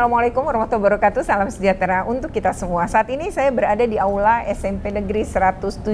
Assalamualaikum warahmatullahi wabarakatuh. Salam sejahtera untuk kita semua. Saat ini saya berada di Aula SMP Negeri 170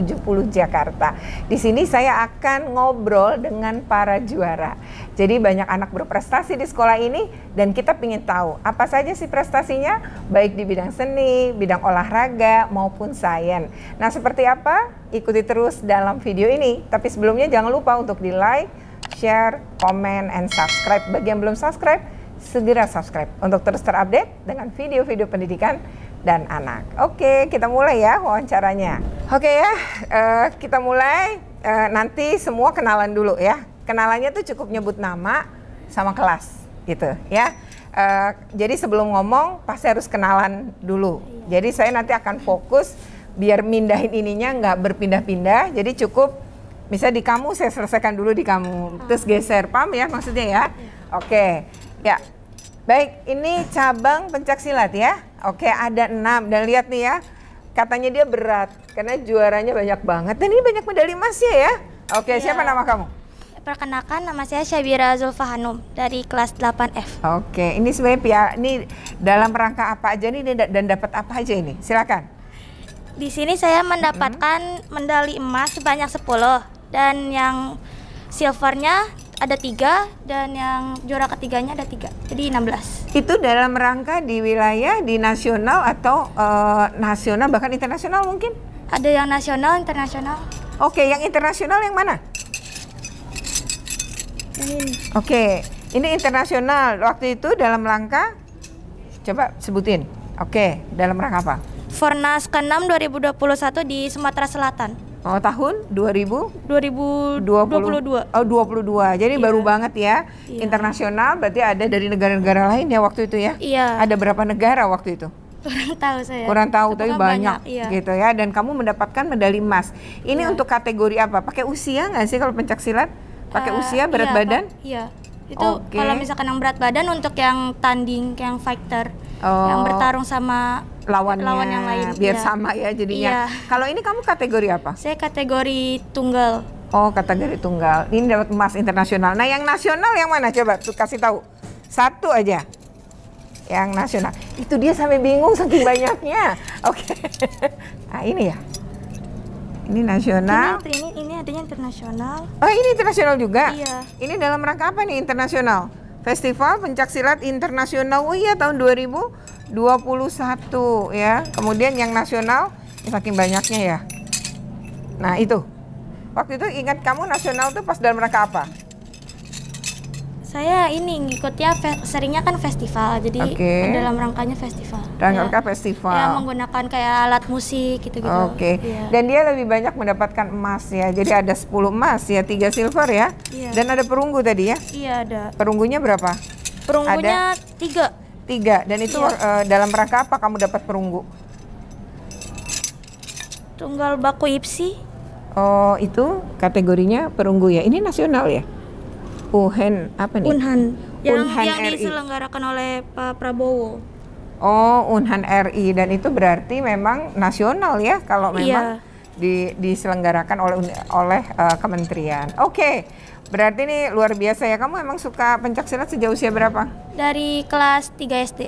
Jakarta. Di sini saya akan ngobrol dengan para juara. Jadi banyak anak berprestasi di sekolah ini dan kita ingin tahu apa saja sih prestasinya baik di bidang seni, bidang olahraga maupun sains. Nah, seperti apa? Ikuti terus dalam video ini. Tapi sebelumnya jangan lupa untuk di-like, share, komen, and subscribe. Bagi yang belum subscribe, segera subscribe untuk terus terupdate dengan video-video pendidikan dan anak. Oke, kita mulai ya wawancaranya. Oke ya, uh, kita mulai. Uh, nanti semua kenalan dulu ya. Kenalannya tuh cukup nyebut nama sama kelas gitu ya. Uh, jadi sebelum ngomong pasti harus kenalan dulu. Jadi saya nanti akan fokus biar mindahin ininya nggak berpindah-pindah. Jadi cukup bisa di kamu saya selesaikan dulu di kamu terus geser pam ya maksudnya ya. Oke. Ya, baik. Ini cabang pencak silat ya. Oke, ada enam dan lihat nih ya, katanya dia berat karena juaranya banyak banget dan ini banyak medali emasnya ya. Oke, ya. siapa nama kamu? Perkenalkan nama saya Syabira Zulfa Hanum dari kelas 8F. Oke, ini sebenarnya pihak ini dalam rangka apa aja nih dan dapat apa aja ini? Silakan. Di sini saya mendapatkan hmm. medali emas sebanyak 10 dan yang silvernya ada tiga dan yang juara ketiganya ada tiga. Jadi 16 itu dalam rangka di wilayah di nasional atau uh, nasional bahkan internasional mungkin? Ada yang nasional internasional. Oke yang internasional yang mana? Ini. Oke ini internasional. Waktu itu dalam rangka coba sebutin. Oke dalam rangka apa? Fornas ke-6 2021 di Sumatera Selatan Oh, tahun 2000 2022. Oh, 22. Jadi iya. baru banget ya. Iya. Internasional berarti ada dari negara-negara lain ya waktu itu ya? Iya. Ada berapa negara waktu itu? Kurang tahu saya. Kurang tahu tapi, tapi banyak, banyak iya. gitu ya. Dan kamu mendapatkan medali emas. Ini iya. untuk kategori apa? Pakai usia nggak sih kalau pencak silat? Pakai uh, usia berat iya, badan? Iya. Itu okay. kalau misalkan yang berat badan untuk yang tanding, yang fighter, oh. yang bertarung sama lawannya lawan yang lain biar ya. sama ya jadinya. Iya. Kalau ini kamu kategori apa? Saya kategori tunggal. Oh, kategori tunggal. Ini dapat emas internasional. Nah, yang nasional yang mana coba tuh kasih tahu. Satu aja. Yang nasional. Itu dia sampai bingung saking banyaknya. Oke. Okay. nah, ini ya. Ini nasional. Ini, ini, ini adanya internasional. Oh, ini internasional juga? Iya. Ini dalam rangka apa nih internasional? Festival Pencak Silat Internasional. Oh iya tahun 2000 21 ya. Kemudian yang nasional saking banyaknya ya. Nah, itu. Waktu itu ingat kamu nasional tuh pas dalam rangka apa? Saya ini ngikutnya seringnya kan festival. Jadi okay. dalam rangkanya festival. Dalam ya. rangka festival. Ya menggunakan kayak alat musik gitu-gitu. Oke. Okay. Ya. Dan dia lebih banyak mendapatkan emas ya. Jadi ada 10 emas ya, 3 silver ya. Iya. Dan ada perunggu tadi ya? Iya, ada. Perunggunya berapa? Perunggunya ada? 3 Tiga. Dan itu iya. uh, dalam rangka apa kamu dapat perunggu? Tunggal baku IPSI. Oh, itu kategorinya perunggu ya. Ini nasional ya? Uhen apa nih? Unhan. Yang, Unhan yang RI. diselenggarakan oleh Pak Prabowo. Oh, Unhan RI dan itu berarti memang nasional ya kalau memang iya. di, diselenggarakan oleh oleh uh, kementerian. Oke. Okay. Berarti ini luar biasa ya. Kamu emang suka pencak silat sejak usia berapa? Dari kelas 3 SD.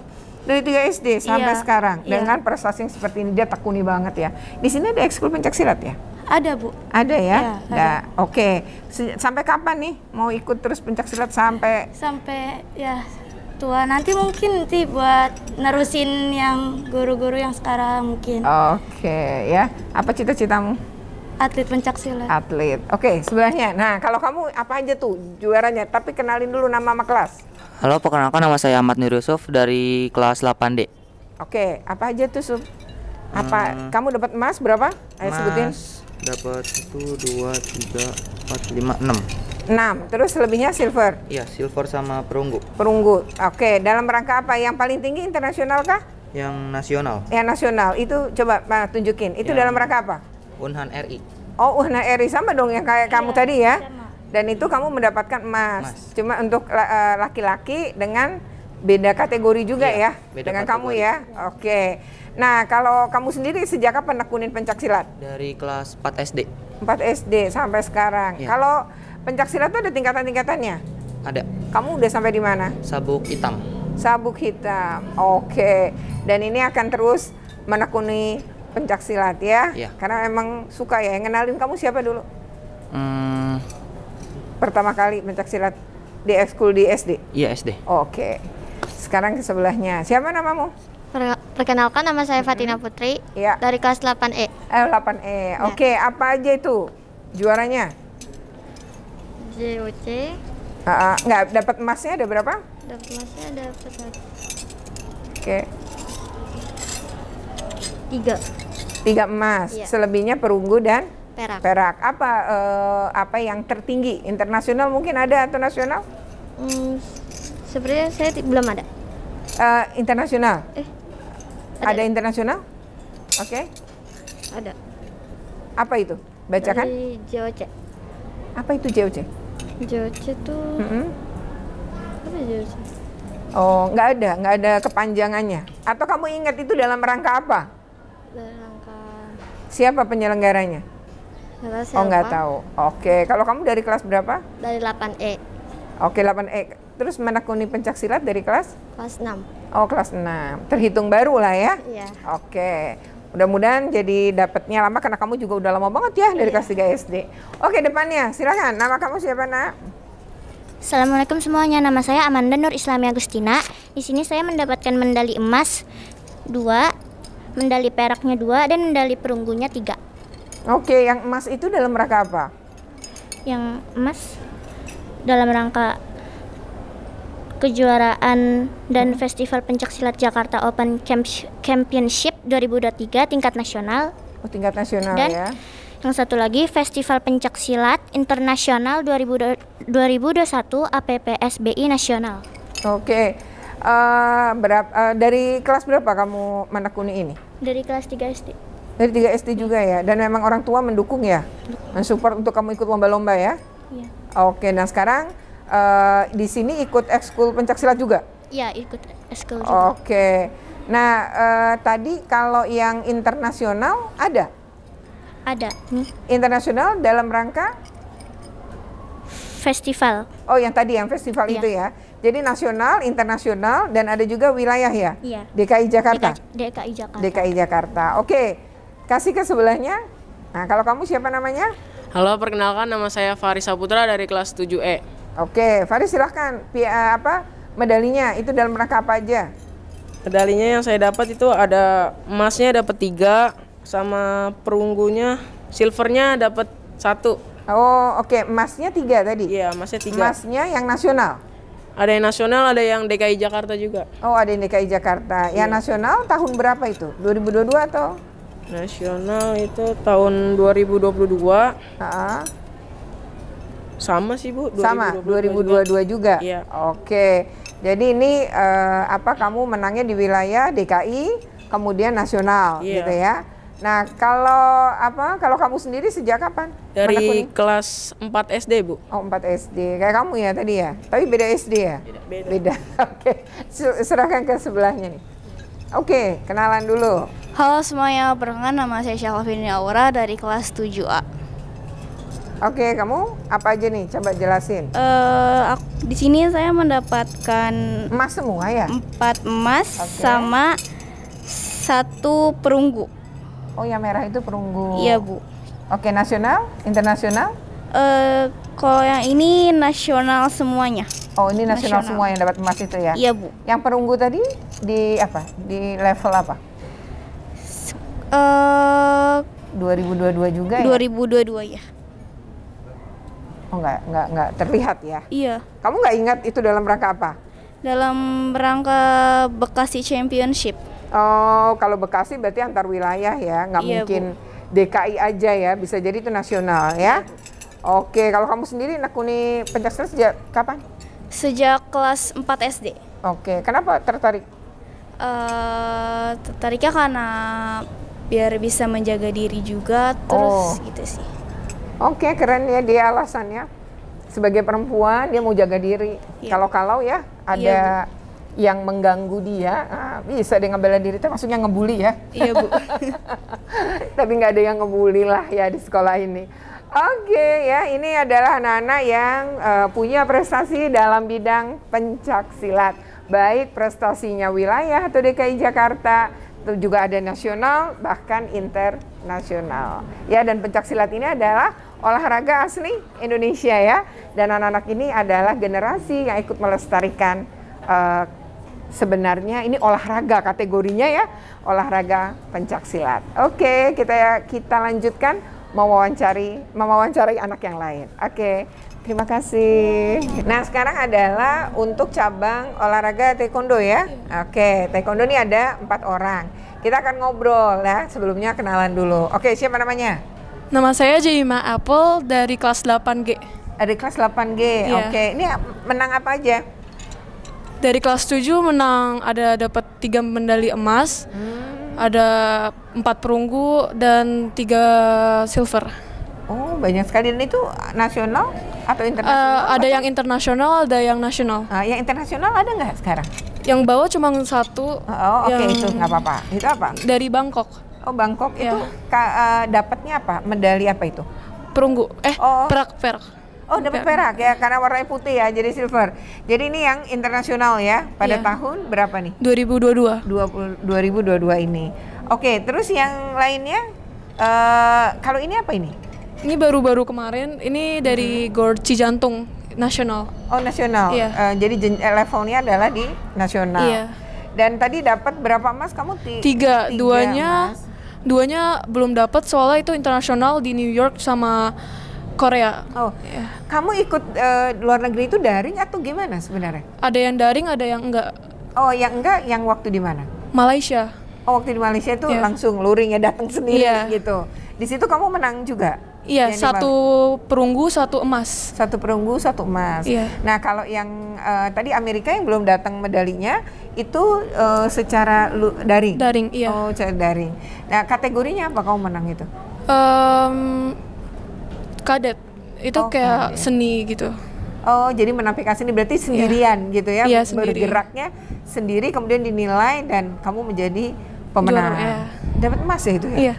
Dari 3 SD sampai iya, sekarang iya. dengan prestasi yang seperti ini dia tekuni banget ya. Di sini ada ekskul pencak silat ya? Ada, Bu. Ada ya? Nah, oke. Okay. Sampai kapan nih mau ikut terus pencak silat sampai sampai ya tua nanti mungkin nanti buat nerusin yang guru-guru yang sekarang mungkin. Oke, okay, ya. Apa cita-citamu? Atlet pencak silat. Atlet. Oke, okay, sebelahnya. Nah, kalau kamu apa aja tuh juaranya? Tapi kenalin dulu nama sama kelas. Halo, perkenalkan nama saya Ahmad Nur Yusuf dari kelas 8D. Oke, okay, apa aja tuh, Sub? Apa hmm, kamu dapat emas berapa? Ayo emas sebutin. Dapat 1 2 3 4 5 6. 6. Terus selebihnya silver. Iya, silver sama perunggu. Perunggu. Oke, okay, dalam rangka apa? Yang paling tinggi internasional kah? Yang nasional. Yang nasional. Itu coba nah, tunjukin. Itu yang... dalam rangka apa? Unhan RI. Oh, Unhan RI sama dong yang kayak iya, kamu tadi ya. Sama. Dan itu kamu mendapatkan emas. emas. Cuma untuk eh, laki-laki dengan beda kategori juga iya, ya beda dengan kategori. kamu ya. Oke. Nah, kalau kamu sendiri sejak kapan nekunin pencak silat? Dari kelas 4 SD. 4 SD sampai sekarang. Iya. Kalau pencak silat itu ada tingkatan-tingkatannya? Ada. Kamu udah sampai di mana? Sabuk hitam. Sabuk hitam. Oke. Dan ini akan terus menekuni pencak silat ya? Iya. Karena emang suka ya. Yang kenalin kamu siapa dulu? Hmm, Pertama kali pencak silat di ekskul di SD? iya SD. Oke. Sekarang ke sebelahnya. Siapa namamu? Per- Perkenalkan nama saya Fatina Putri Iya. dari kelas 8E. Eh 8E. Oke, apa aja itu juaranya? JOC ah, nggak dapat emasnya ada berapa? dapat masnya dapat satu- Oke, tiga tiga emas. Iya. Selebihnya perunggu dan perak. perak. Apa eh, apa yang tertinggi? Internasional mungkin ada atau nasional? Hmm, sebenarnya saya belum ada. Eh, internasional. Eh, Ada, internasional? Oke. ada. Apa itu? Bacakan. Dari JOC. Apa itu JOC? JOC tuh Mm-mm. apa JOC? Oh, nggak ada, nggak ada kepanjangannya. Atau kamu ingat itu dalam rangka apa? Dari rangka Siapa penyelenggaranya? tahu Oh, nggak siapa. tahu. Oke, kalau kamu dari kelas berapa? Dari 8E Oke, 8E. Terus menekuni pencak silat dari kelas? kelas 6. Oh, kelas 6. Terhitung baru lah ya? Iya. Oke. Mudah-mudahan jadi dapatnya lama karena kamu juga udah lama banget ya dari Iya. kelas 3 SD. Oke, depannya. Silakan. Nama kamu siapa, Nak? Assalamualaikum semuanya, nama saya Amanda Nur Islami Agustina. Di sini saya mendapatkan medali emas 2, medali peraknya 2, dan medali perunggunya 3. Oke, yang emas itu dalam rangka apa? Yang emas dalam rangka kejuaraan dan Festival Pencaksilat Jakarta Open Camp- Championship 2023 tingkat nasional. Oh, tingkat nasional Dan ya. yang satu lagi Festival Pencaksilat Internasional 2000 2021 APPSBI Nasional. Oke. Eh, berapa eh, dari kelas berapa kamu menekuni ini? Dari kelas 3 SD. Dari 3 SD juga ya. Dan memang orang tua mendukung ya. Mensupport untuk kamu ikut lomba-lomba ya. Iya. Oke, nah sekarang eh, di sini ikut ekskul pencaksilat juga. Iya, ikut eskul juga. Oke. Nah, eh, tadi kalau yang internasional ada? Ada nih Internasional dalam rangka festival. Oh, yang tadi yang festival Iya. itu ya. Jadi nasional, internasional dan ada juga wilayah ya? Iya. DKI Jakarta. DKI, Jakarta. DKI Jakarta. Oke. Kasih ke sebelahnya. Nah, kalau kamu siapa namanya? Halo, perkenalkan nama saya Faris Saputra dari kelas E. 7E. Oke, Faris silahkan. Pi- eh, apa medalinya? Itu dalam rangka apa aja? Medalinya yang saya dapat itu ada emasnya dapat tiga, sama perunggunya silvernya dapat satu. Oh, oke. Emasnya tiga tadi. Iya, emasnya tiga. Emasnya yang nasional. Ada yang nasional, ada yang DKI Jakarta juga. Oh, ada yang DKI Jakarta. Yang Iya. nasional tahun berapa itu? 2022 atau? Nasional itu tahun 2022 Ha-ha. Sama sih Bu, Sama, 2022 2022 juga. juga. Iya. Oke. Jadi ini eh, apa kamu menangnya di wilayah DKI, kemudian nasional Iya. gitu ya. Nah, kalau apa? Kalau kamu sendiri sejak kapan? Dari kelas 4 SD Bu. Oh, 4 SD. Kayak kamu ya tadi ya. Tapi beda SD ya? Beda. Beda. Oke. Su- Serahkan ke sebelahnya nih. Oke, kenalan dulu. Halo semuanya, perkenalkan nama saya Syafafini Aura dari kelas 7A. Oke, kamu apa aja nih? Coba jelasin. Eh, aku- di sini saya mendapatkan Emas semua ya? empat emas Oke. sama satu perunggu. Oh, yang merah itu perunggu. Iya bu. Oke, nasional, internasional? Eh, kalau yang ini nasional semuanya. Oh, ini nasional, Nasional. semua yang dapat emas itu ya? Iya bu. Yang perunggu tadi di apa? Di level apa? Eh, 2022 juga ya? 2022 ya. Oh, nggak, nggak, nggak terlihat ya? Iya. Kamu nggak ingat itu dalam rangka apa? Dalam rangka Bekasi Championship. Oh, kalau Bekasi berarti antar wilayah ya, nggak Iya, mungkin DKI aja ya, bisa jadi itu nasional ya. Oke, kalau kamu sendiri nekuni pencaksilat sejak kapan? Sejak kelas 4 SD. Oke, kenapa tertarik? eh tertariknya karena biar bisa menjaga diri juga terus Oh. gitu sih. Oke, keren ya dia alasannya. Sebagai perempuan dia mau jaga diri. Iya. Kalau-kalau ya ada yang mengganggu dia, ah, bisa dia ngebela diri, itu maksudnya ngebully ya. Iya bu. Tapi nggak ada yang ngebully lah ya di sekolah ini. Oke ya, ini adalah anak-anak yang eh, punya prestasi dalam bidang pencak silat. baik prestasinya wilayah atau DKI Jakarta, itu juga ada nasional bahkan internasional. Ya dan pencak silat ini adalah olahraga asli Indonesia ya dan anak-anak ini adalah generasi yang ikut melestarikan eh, sebenarnya ini olahraga kategorinya ya olahraga pencak silat. Oke kita kita lanjutkan mewawancari mewawancari anak yang lain. Oke. Terima kasih. Nah, sekarang adalah untuk cabang olahraga taekwondo ya. Oke, taekwondo ini ada empat orang. Kita akan ngobrol ya. Sebelumnya kenalan dulu. Oke, siapa namanya? Nama saya Jemima Apple dari kelas 8G. Ada kelas 8G. Iya. Oke, ini menang apa aja? Dari kelas 7 menang ada dapat tiga medali emas, ada empat perunggu dan tiga silver. Oh, banyak sekali. Dan itu nasional atau Eh, internasional? ada yang internasional, ada yang nasional. Ah, yang internasional ada nggak sekarang? Yang bawah cuma satu. Oh, oke yang itu nggak apa-apa. Itu apa? Dari Bangkok, Oh, Bangkok Iya. itu eh, dapatnya apa? Medali apa itu? perunggu. Eh, Oh. perak perak. Oh, dapat perak ya karena warnanya putih ya, jadi silver. Jadi ini yang internasional ya. Pada Iya. tahun berapa nih? 2022. 20, 2022 ini. Oke, terus yang lainnya eh kalau ini apa ini? Ini baru-baru kemarin. Ini dari Gor Cijantung nasional. Oh, nasional. Iya. Eh, jadi levelnya adalah di nasional. Iya. Dan tadi dapat berapa emas kamu? Ti- Tiga, duanya emas. duanya belum dapat soalnya itu internasional di New York sama Korea. Oh, Iya. kamu ikut eh, luar negeri itu daring atau gimana sebenarnya? Ada yang daring, ada yang enggak. Oh, yang enggak, yang waktu di mana? Malaysia. Oh, waktu di Malaysia itu Iya. langsung luring ya datang sendiri Iya. gitu. Di situ kamu menang juga. Iya, Yang satu perunggu, satu emas. satu perunggu satu emas. Iya. Nah kalau yang eh, tadi Amerika yang belum datang medalinya itu eh, secara lu- daring. Daring, iya. Oh secara daring. Nah kategorinya apa kamu menang itu? Em, kadet. Oh, Itu kayak kadet. seni gitu. Oh jadi menampilkan seni berarti sendirian gitu ya? Iya, sendiri. Bergeraknya sendiri kemudian dinilai dan kamu menjadi pemenang. Juara, iya. Dapat emas ya itu ya? Iya,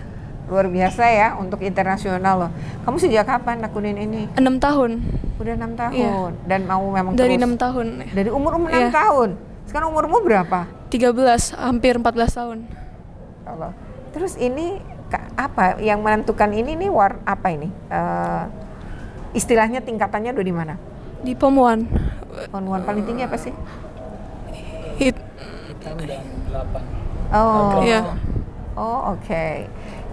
Luar biasa ya untuk internasional loh. Kamu sejak kapan nekunin ini? enam tahun. Udah enam tahun Iya. dan mau memang Dari terus enam tahun. dari umur umur enam Iya. tahun. Sekarang umurmu berapa? 13, hampir 14 tahun. Allah. Terus ini apa yang menentukan ini nih war apa ini? Eh, istilahnya tingkatannya udah di mana? Di Pomuan. Penuan paling tinggi apa sih? Hit, Oh. Iya. Oh, oke.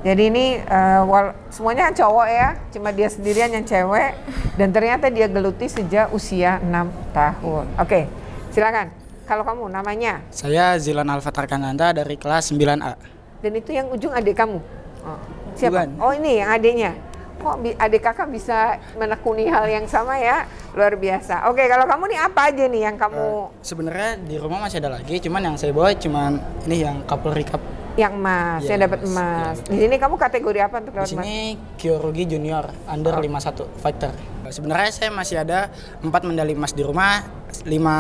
Jadi ini eh, wal- semuanya cowok ya, cuma dia sendirian yang cewek dan ternyata dia geluti sejak usia 6 tahun. Oke. Silakan. Kalau kamu namanya Saya Zilan Alfatar Kananda dari kelas 9A. dan itu yang ujung adik kamu. Oh, siapa? Bukan. Oh, ini yang adiknya. Kok adik kakak bisa menekuni hal yang sama ya? Luar biasa. Oke, kalau kamu nih apa aja nih yang kamu Sebenarnya di rumah masih ada lagi, cuman yang saya bawa cuman ini yang couple recap. Yang emas, yang dapat emas. emas. Di sini kamu kategori apa untuk Di dapat emas? sini Kyorugi Junior under 51 fighter. Sebenarnya saya masih ada 4 medali emas di rumah, 5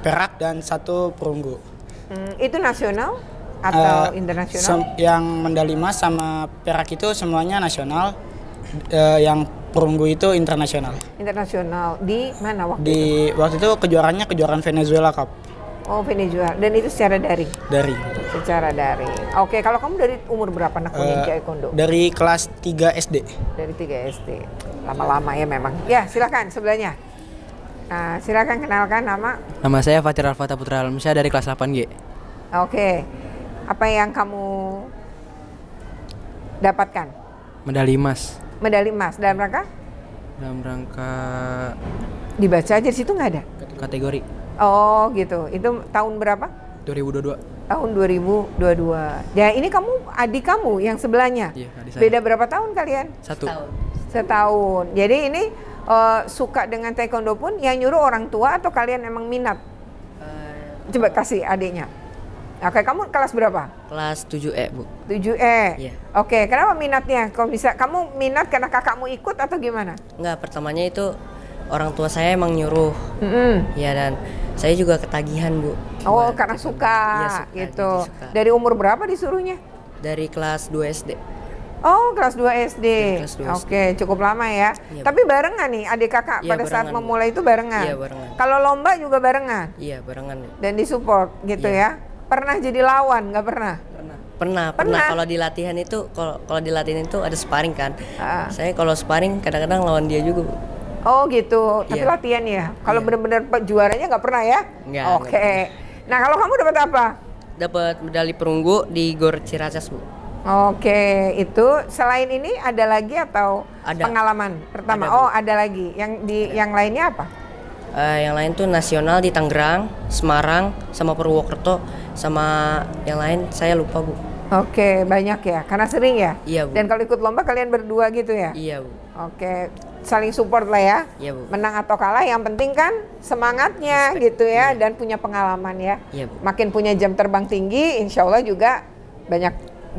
perak dan satu perunggu. Hmm, itu nasional atau Eh, internasional? yang medali emas sama perak itu semuanya nasional. eh, yang perunggu itu internasional. internasional di mana waktu itu? Di waktu itu kejuaraannya kejuaraan Venezuela Cup Oh, Venezuela. Dan itu secara daring. dari Secara daring. Oke, kalau kamu dari umur berapa nekunin Eh, taekwondo? dari kelas 3 SD. Dari 3 SD. Lama-lama ya memang. Ya, silakan sebelahnya. Nah, silakan kenalkan nama. Nama saya Fatir Alfata Putra Alamsyah dari kelas 8G. Oke. Apa yang kamu dapatkan? Medali emas. Medali emas dalam rangka Dalam rangka dibaca aja di situ nggak ada. kategori Oh, gitu. Itu tahun berapa? 2022. Tahun 2022. Ya, ini kamu adik kamu yang sebelahnya. Iya, adik saya. Beda berapa tahun kalian? Satu. Setahun. Jadi ini eh, suka dengan taekwondo pun yang nyuruh orang tua atau kalian emang minat? Coba kasih adiknya. Oke, kamu kelas berapa? Kelas 7E, Bu. 7E. Iya. Oke, kenapa minatnya? Kok bisa kamu minat karena kakakmu ikut atau gimana? Enggak, pertamanya itu orang tua saya emang nyuruh. Mm-mm. Ya dan saya juga ketagihan, Bu. Oh, Buat karena suka, Iya, suka, gitu. suka. Dari umur berapa disuruhnya? Dari kelas 2 SD. Oh, kelas 2 SD. kelas 2 SD. Oke, cukup lama ya. Iya, Tapi barengan nih adik kakak Iya, pada saat barengan, memulai itu barengan. Iya, barengan. Kalau lomba juga barengan Iya, barengan. Dan disupport gitu ya. Iya. Pernah jadi lawan nggak pernah? Pernah, Pernah. pernah. Kalau di latihan itu, kalau kalau di latihan itu ada sparring kan. Ah. Saya kalau sparring kadang-kadang lawan dia juga. Oh gitu, tapi Iya. latihan ya. Kalau Iya. benar-benar juaranya nggak pernah ya? Nggak, Oke. nggak Nah kalau kamu dapat apa? Dapat medali perunggu di Gor Ciracas, Bu. Oke, itu selain ini ada lagi atau Ada. pengalaman pertama? Ada, Bu. oh ada lagi. Yang di yang lainnya apa? Eh, yang lain tuh nasional di Tangerang, Semarang, sama Purwokerto, sama yang lain saya lupa, Bu. Oke, banyak ya. Karena sering ya. Iya, Bu. Dan kalau ikut lomba kalian berdua gitu ya? Iya, Bu. Oke, saling support lah ya. Iya, Bu. Menang atau kalah yang penting kan semangatnya gitu ya dan punya pengalaman ya. Iya, Bu. Makin punya jam terbang tinggi, insya Allah juga banyak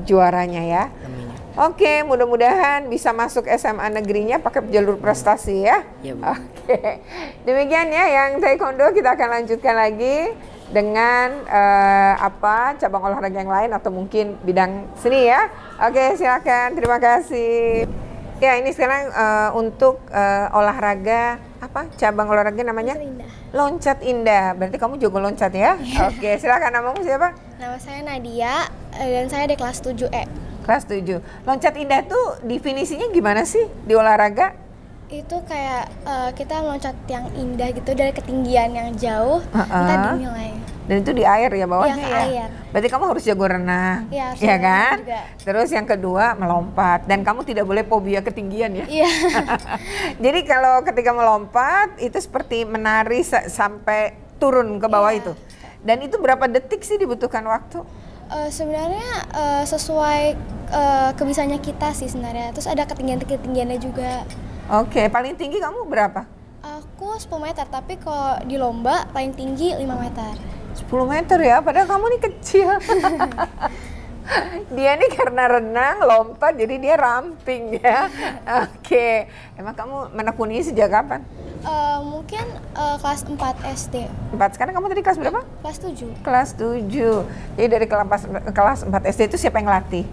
juaranya ya. Amin. Oke, mudah-mudahan bisa masuk SMA negerinya pakai jalur prestasi ya. Iya, Bu. Oke, demikian ya yang taekwondo kita akan lanjutkan lagi dengan eh, apa cabang olahraga yang lain atau mungkin bidang seni ya. Oke, silakan. Terima kasih. Ya, ini sekarang eh, untuk eh, olahraga apa? Cabang olahraga namanya? Loncat indah. Berarti kamu jago loncat ya? Oke, silakan namamu siapa? Nama saya Nadia eh, dan saya di kelas 7E. Kelas 7. Loncat indah tuh definisinya gimana sih di olahraga? Itu kayak eh, kita meloncat yang indah gitu dari ketinggian yang jauh, Uh-uh. kita dinilai. Dan itu di air ya bawahnya Iya, ke ya? air. Berarti kamu harus jago renang, Iya, harus ya kan? juga. Terus yang kedua melompat dan kamu tidak boleh fobia ketinggian ya. Iya. Jadi kalau ketika melompat itu seperti menari sa- sampai turun ke bawah Iya. itu. Dan itu berapa detik sih dibutuhkan waktu? Eh, sebenarnya eh, sesuai eh, kebisaannya kita sih sebenarnya. Terus ada ketinggian-ketinggiannya juga. Oke, paling tinggi kamu berapa? Aku 10 meter, tapi kalau di lomba paling tinggi 5 meter. 10 meter ya, padahal kamu nih kecil. dia nih karena renang, lompat, jadi dia ramping ya. Oke, emang kamu menekuni sejak kapan? Eh, mungkin eh, kelas 4 SD, Empat. Sekarang kamu tadi kelas berapa? kelas 7. Kelas 7. Jadi dari kelas kelas 4 SD itu siapa yang ngelatih?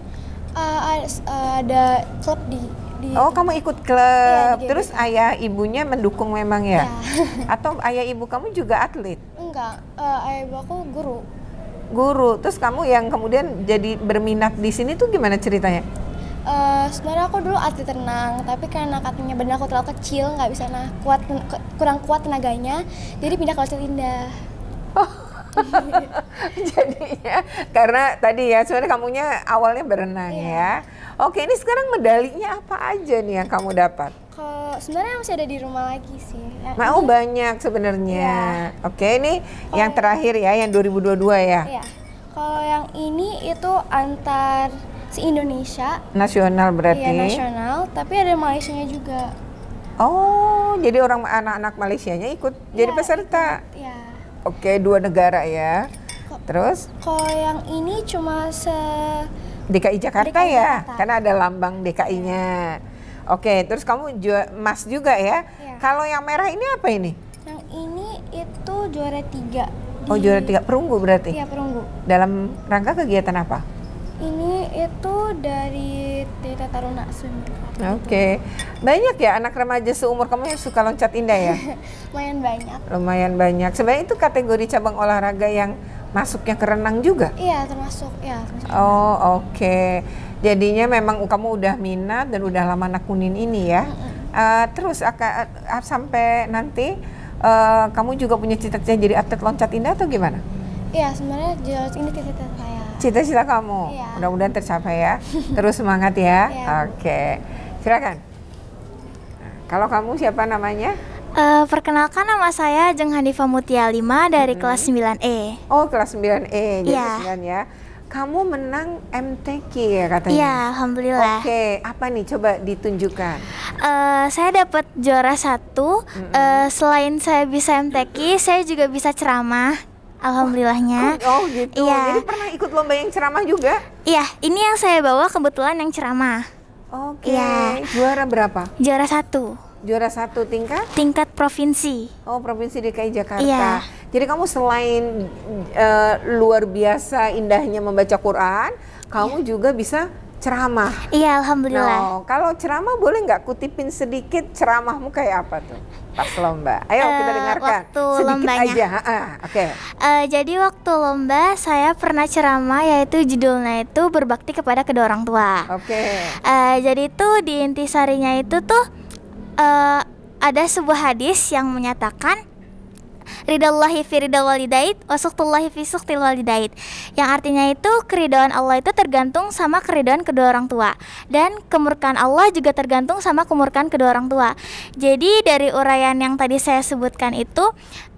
Eh, ada, eh, ada klub di di Oh, kamu ikut klub. Di Terus ayah ibunya mendukung memang ya? Iya. Atau ayah ibu kamu juga atlet? enggak eh, ayah ibu aku guru Guru. Terus kamu yang kemudian jadi berminat di sini tuh gimana ceritanya? Eh, sebenarnya aku dulu atlet renang tapi karena katanya badan aku terlalu kecil nggak bisa nah kuat kurang kuat tenaganya jadi pindah ke loncat indah Jadinya karena tadi ya sebenarnya kamunya awalnya berenang Iya. ya. Oke, ini sekarang medalinya apa aja nih yang kamu dapat? kalau sebenarnya masih ada di rumah lagi sih Yang Mau ini- banyak sebenarnya. Oke, ini yang terakhir ya, yang 2022 ya. Iya. Kalau yang ini itu antar se Indonesia, Nasional berarti. iya nasional, tapi ada Malaysianya juga. Oh, jadi orang anak-anak Malaysianya ikut jadi Iya, peserta. Iya. Oke, dua negara ya. Terus Kalau yang ini cuma se DKI Jakarta DKI ya, Jakarta. karena ada lambang DKI-nya. Oke, terus kamu juara emas juga ya. Iya. Kalau yang merah ini apa ini? yang ini itu juara tiga. Oh, juara tiga perunggu berarti. Iya perunggu. Dalam rangka kegiatan apa? Itu dari Tita Taruna. Oke, banyak ya anak remaja seumur kamu yang suka loncat indah ya. Lumayan banyak. Lumayan banyak. Sebenarnya itu kategori cabang olahraga yang masuknya ke renang juga. Iya termasuk, ya termasuk. Oh oke. Jadinya memang kamu udah minat dan udah lama nekunin ini ya. Eh, terus aka- eh, sampai nanti eh, kamu juga punya cita-cita jadi atlet loncat indah atau gimana? Iya sebenarnya jelas ini cita-cita saya. Cita-cita kamu, Iya. mudah-mudahan tercapai ya. Terus semangat ya. Iya. Oke, silakan. Nah, kalau kamu siapa namanya? Eh, perkenalkan nama saya Jeng Hanifa Mutia 5 dari kelas 9E. Oh kelas 9E, jadi Iya. 9 ya. Kamu menang MTQ ya katanya? Iya, alhamdulillah. Oke, apa nih? Coba ditunjukkan. Eh, saya dapat juara satu. Eh, selain saya bisa MTQ, saya juga bisa ceramah. Alhamdulillahnya. Oh gitu. Iya. Jadi pernah ikut lomba yang ceramah juga? Iya, ini yang saya bawa kebetulan yang ceramah. Oke. Iya. Juara berapa? Juara satu, Juara satu tingkat? tingkat provinsi. Oh provinsi DKI Jakarta. Iya. Jadi kamu selain eh, luar biasa indahnya membaca Quran, kamu juga bisa ceramah. Iya, alhamdulillah. No, kalau ceramah boleh nggak kutipin sedikit ceramahmu kayak apa tuh pas lomba? Ayo kita Eh, dengarkan waktu sedikit lombanya. aja. Oke. Eh, jadi waktu lomba saya pernah ceramah yaitu judulnya itu berbakti kepada kedua orang tua. Oke. Eh, jadi itu di intisarinya itu tuh eh, ada sebuah hadis yang menyatakan Ridallahi fi ridal walidait wa sukhtullahi fi sukhtil walidait Yang artinya itu keridhaan Allah itu tergantung sama keridhaan kedua orang tua. Dan kemurkaan Allah juga tergantung sama kemurkaan kedua orang tua. Jadi dari uraian yang tadi saya sebutkan itu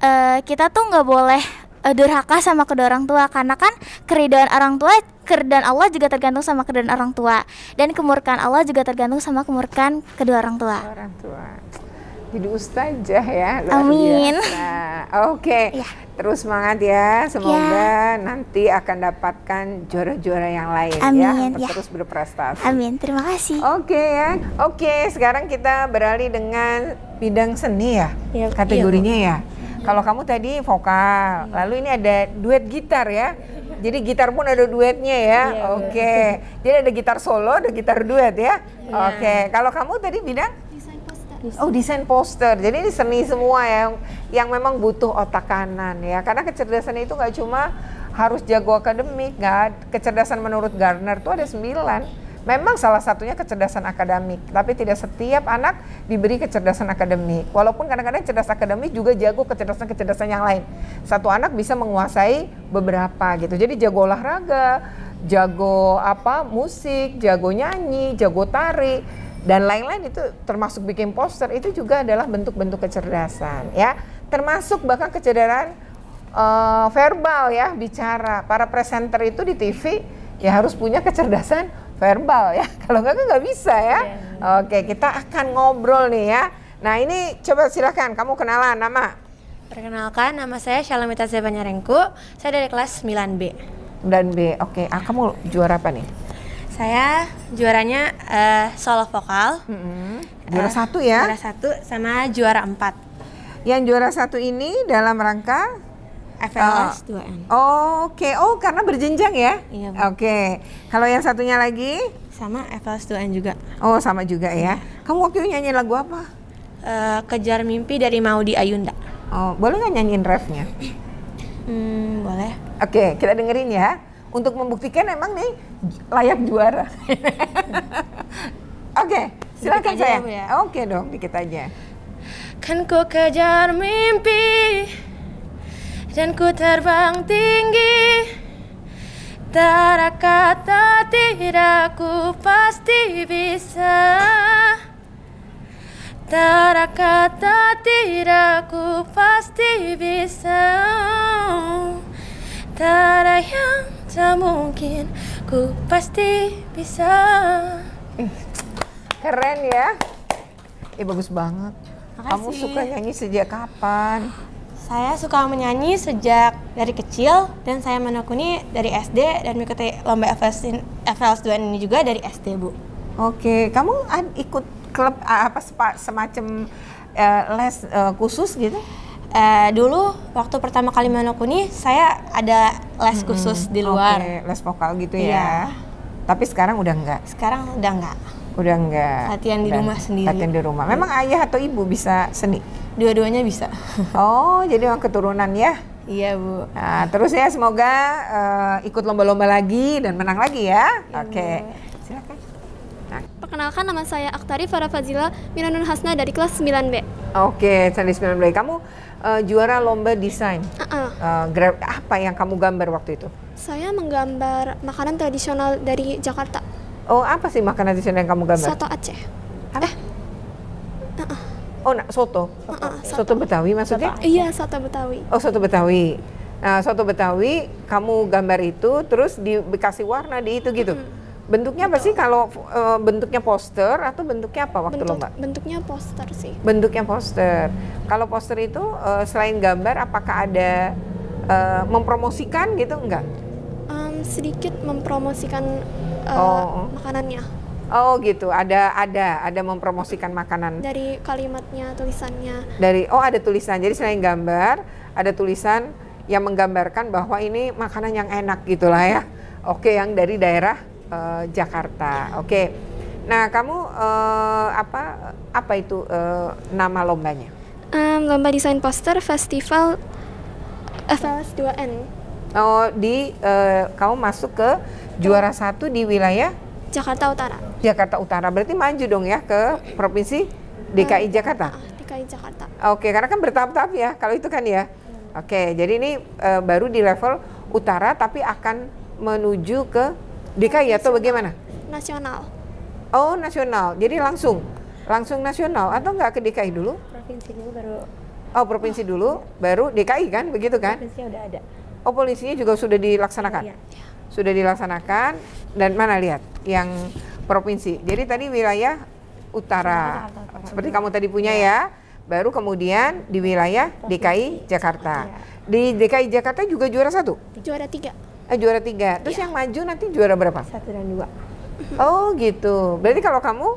eh, Kita tuh nggak boleh eh, durhaka sama kedua orang tua. Karena kan keridhaan orang tua keridhaan Allah juga tergantung sama keridhaan orang tua. Dan kemurkaan Allah juga tergantung sama kemurkaan kedua orang tua. Orang tua. Jadi ustazah ya. luar Amin. Oke. Terus semangat ya. Semoga nanti akan dapatkan juara-juara yang lain ya. Amin, Untuk ya. Terus berprestasi. Amin, terima kasih. Oke ya. Oke, sekarang kita beralih dengan bidang seni ya. Iya, Kategorinya ya. Kalau kamu tadi vokal, lalu ini ada duet gitar ya. Jadi gitar pun ada duetnya ya. Oke. Jadi ada gitar solo, ada gitar duet ya. Oke. Kalau kamu tadi bidang Oh desain poster, jadi ini seni semua yang yang memang butuh otak kanan ya, karena kecerdasan itu nggak cuma harus jago akademik, nggak kecerdasan menurut Gardner tuh ada sembilan. Memang salah satunya kecerdasan akademik, tapi tidak setiap anak diberi kecerdasan akademik. Walaupun kadang-kadang cerdas akademik juga jago kecerdasan-kecerdasan yang lain. Satu anak bisa menguasai beberapa gitu. Jadi jago olahraga, jago apa musik, jago nyanyi, jago tari dan lain-lain itu termasuk bikin poster itu juga adalah bentuk-bentuk kecerdasan ya. Termasuk bahkan kecerdasan eh, verbal ya bicara. Para presenter itu di TV ya harus punya kecerdasan verbal ya. Kalau nggak nggak bisa ya. Oke kita akan ngobrol nih ya. Nah ini coba silakan kamu kenalan nama. Perkenalkan, nama saya Shalamita Zebanyarenko. Saya dari kelas 9B. dan B. Oke ah, kamu juara apa nih Saya juaranya eh, solo vokal. juara Eh, satu ya Juara satu sama juara empat. yang juara satu ini dalam rangka FLS Eh, 2N. Oh, Oke, oh karena berjenjang ya? Iya. Oke, kalau yang satunya lagi? Sama FLS 2N juga. Oh sama juga ya. Kamu waktu itu nyanyi lagu apa? Eh, Kejar mimpi dari Maudi Ayunda. Oh, boleh nggak nyanyiin refnya? Hmm, boleh. Oke, kita dengerin ya. Untuk membuktikan emang nih layak juara. Oke, silakan Dikit aja saya. ya? Oke dong, dikit aja. Kan ku kejar mimpi dan ku terbang tinggi. Tak ada kata tidak ku pasti bisa. Tak ada kata tidak ku pasti bisa. Tak ada yang tak mungkin ku pasti bisa. Keren ya. Eh bagus banget. Kamu Makasih. suka nyanyi sejak kapan? Saya suka menyanyi sejak dari kecil dan saya menekuni dari SD dan mengikuti lomba FLS, FLS 2 ini juga dari SD, Bu. Oke, kamu ikut klub apa semacam eh, les eh, khusus gitu? Eh, dulu waktu pertama kali menekuni saya ada les khusus di luar. Oke, les vokal gitu Iya. ya. Tapi sekarang udah enggak. Sekarang udah enggak. Udah enggak. Latihan di Udah rumah sendiri. Latihan di rumah. Memang ayah atau ibu bisa seni? Dua-duanya bisa. Oh, jadi memang keturunan ya. Iya, Bu. Nah, terus ya semoga eh, ikut lomba-lomba lagi dan menang lagi ya. Oke. Silakan. Perkenalkan nama saya Aktari Farah Fazila Miranun Hasna dari kelas 9B. Oke, Sandi 19. Kamu eh, juara lomba desain. Uh-uh. Eh, gra- apa yang kamu gambar waktu itu? Saya menggambar makanan tradisional dari Jakarta, Oh, apa sih makanan tradisional yang kamu gambar? soto Aceh. Oh, nah, soto. soto. Betawi maksudnya? Iya, soto Betawi. Oh, soto Betawi. Nah, soto Betawi kamu gambar itu terus di- dikasih warna di itu gitu. Bentuknya apa sih kalau eh, bentuknya poster atau bentuknya apa waktu Bentuk, lomba? bentuknya poster sih. Bentuknya poster. Kalau poster itu eh, selain gambar apakah ada eh, mempromosikan gitu enggak? Em, sedikit mempromosikan eh, Oh. makanannya Oh gitu, ada ada ada mempromosikan makanan dari kalimatnya, tulisannya. dari oh ada tulisan. Jadi selain gambar ada tulisan yang menggambarkan bahwa ini makanan yang enak gitulah ya. Oke, yang dari daerah uh, Jakarta. Oke. Nah, kamu uh, apa apa itu uh, nama lombanya? Um, lomba desain poster festival FLS 2N. Oh, di uh, kamu masuk ke juara satu di wilayah Jakarta Utara. Jakarta Utara. Berarti maju dong ya ke provinsi DKI Jakarta. DKI Jakarta. Oke, karena kan bertahap-tahap ya. Kalau itu kan ya. Oke, jadi ini uh, baru di level utara tapi akan menuju ke DKI atau bagaimana? Nasional. Oh, nasional. Jadi langsung langsung nasional atau enggak ke DKI dulu? Provinsi dulu baru Oh, provinsi dulu baru DKI kan? Begitu kan? Provinsinya udah ada. Oh, polisinya juga sudah dilaksanakan. Iya. Sudah dilaksanakan dan mana lihat yang provinsi. Jadi tadi wilayah utara. Seperti kamu tadi punya ya. Baru kemudian di wilayah DKI Jakarta. Di DKI Jakarta juga juara satu? Juara tiga. Eh, juara tiga. Terus yang maju nanti juara berapa? Satu dan dua. Oh gitu. Berarti kalau kamu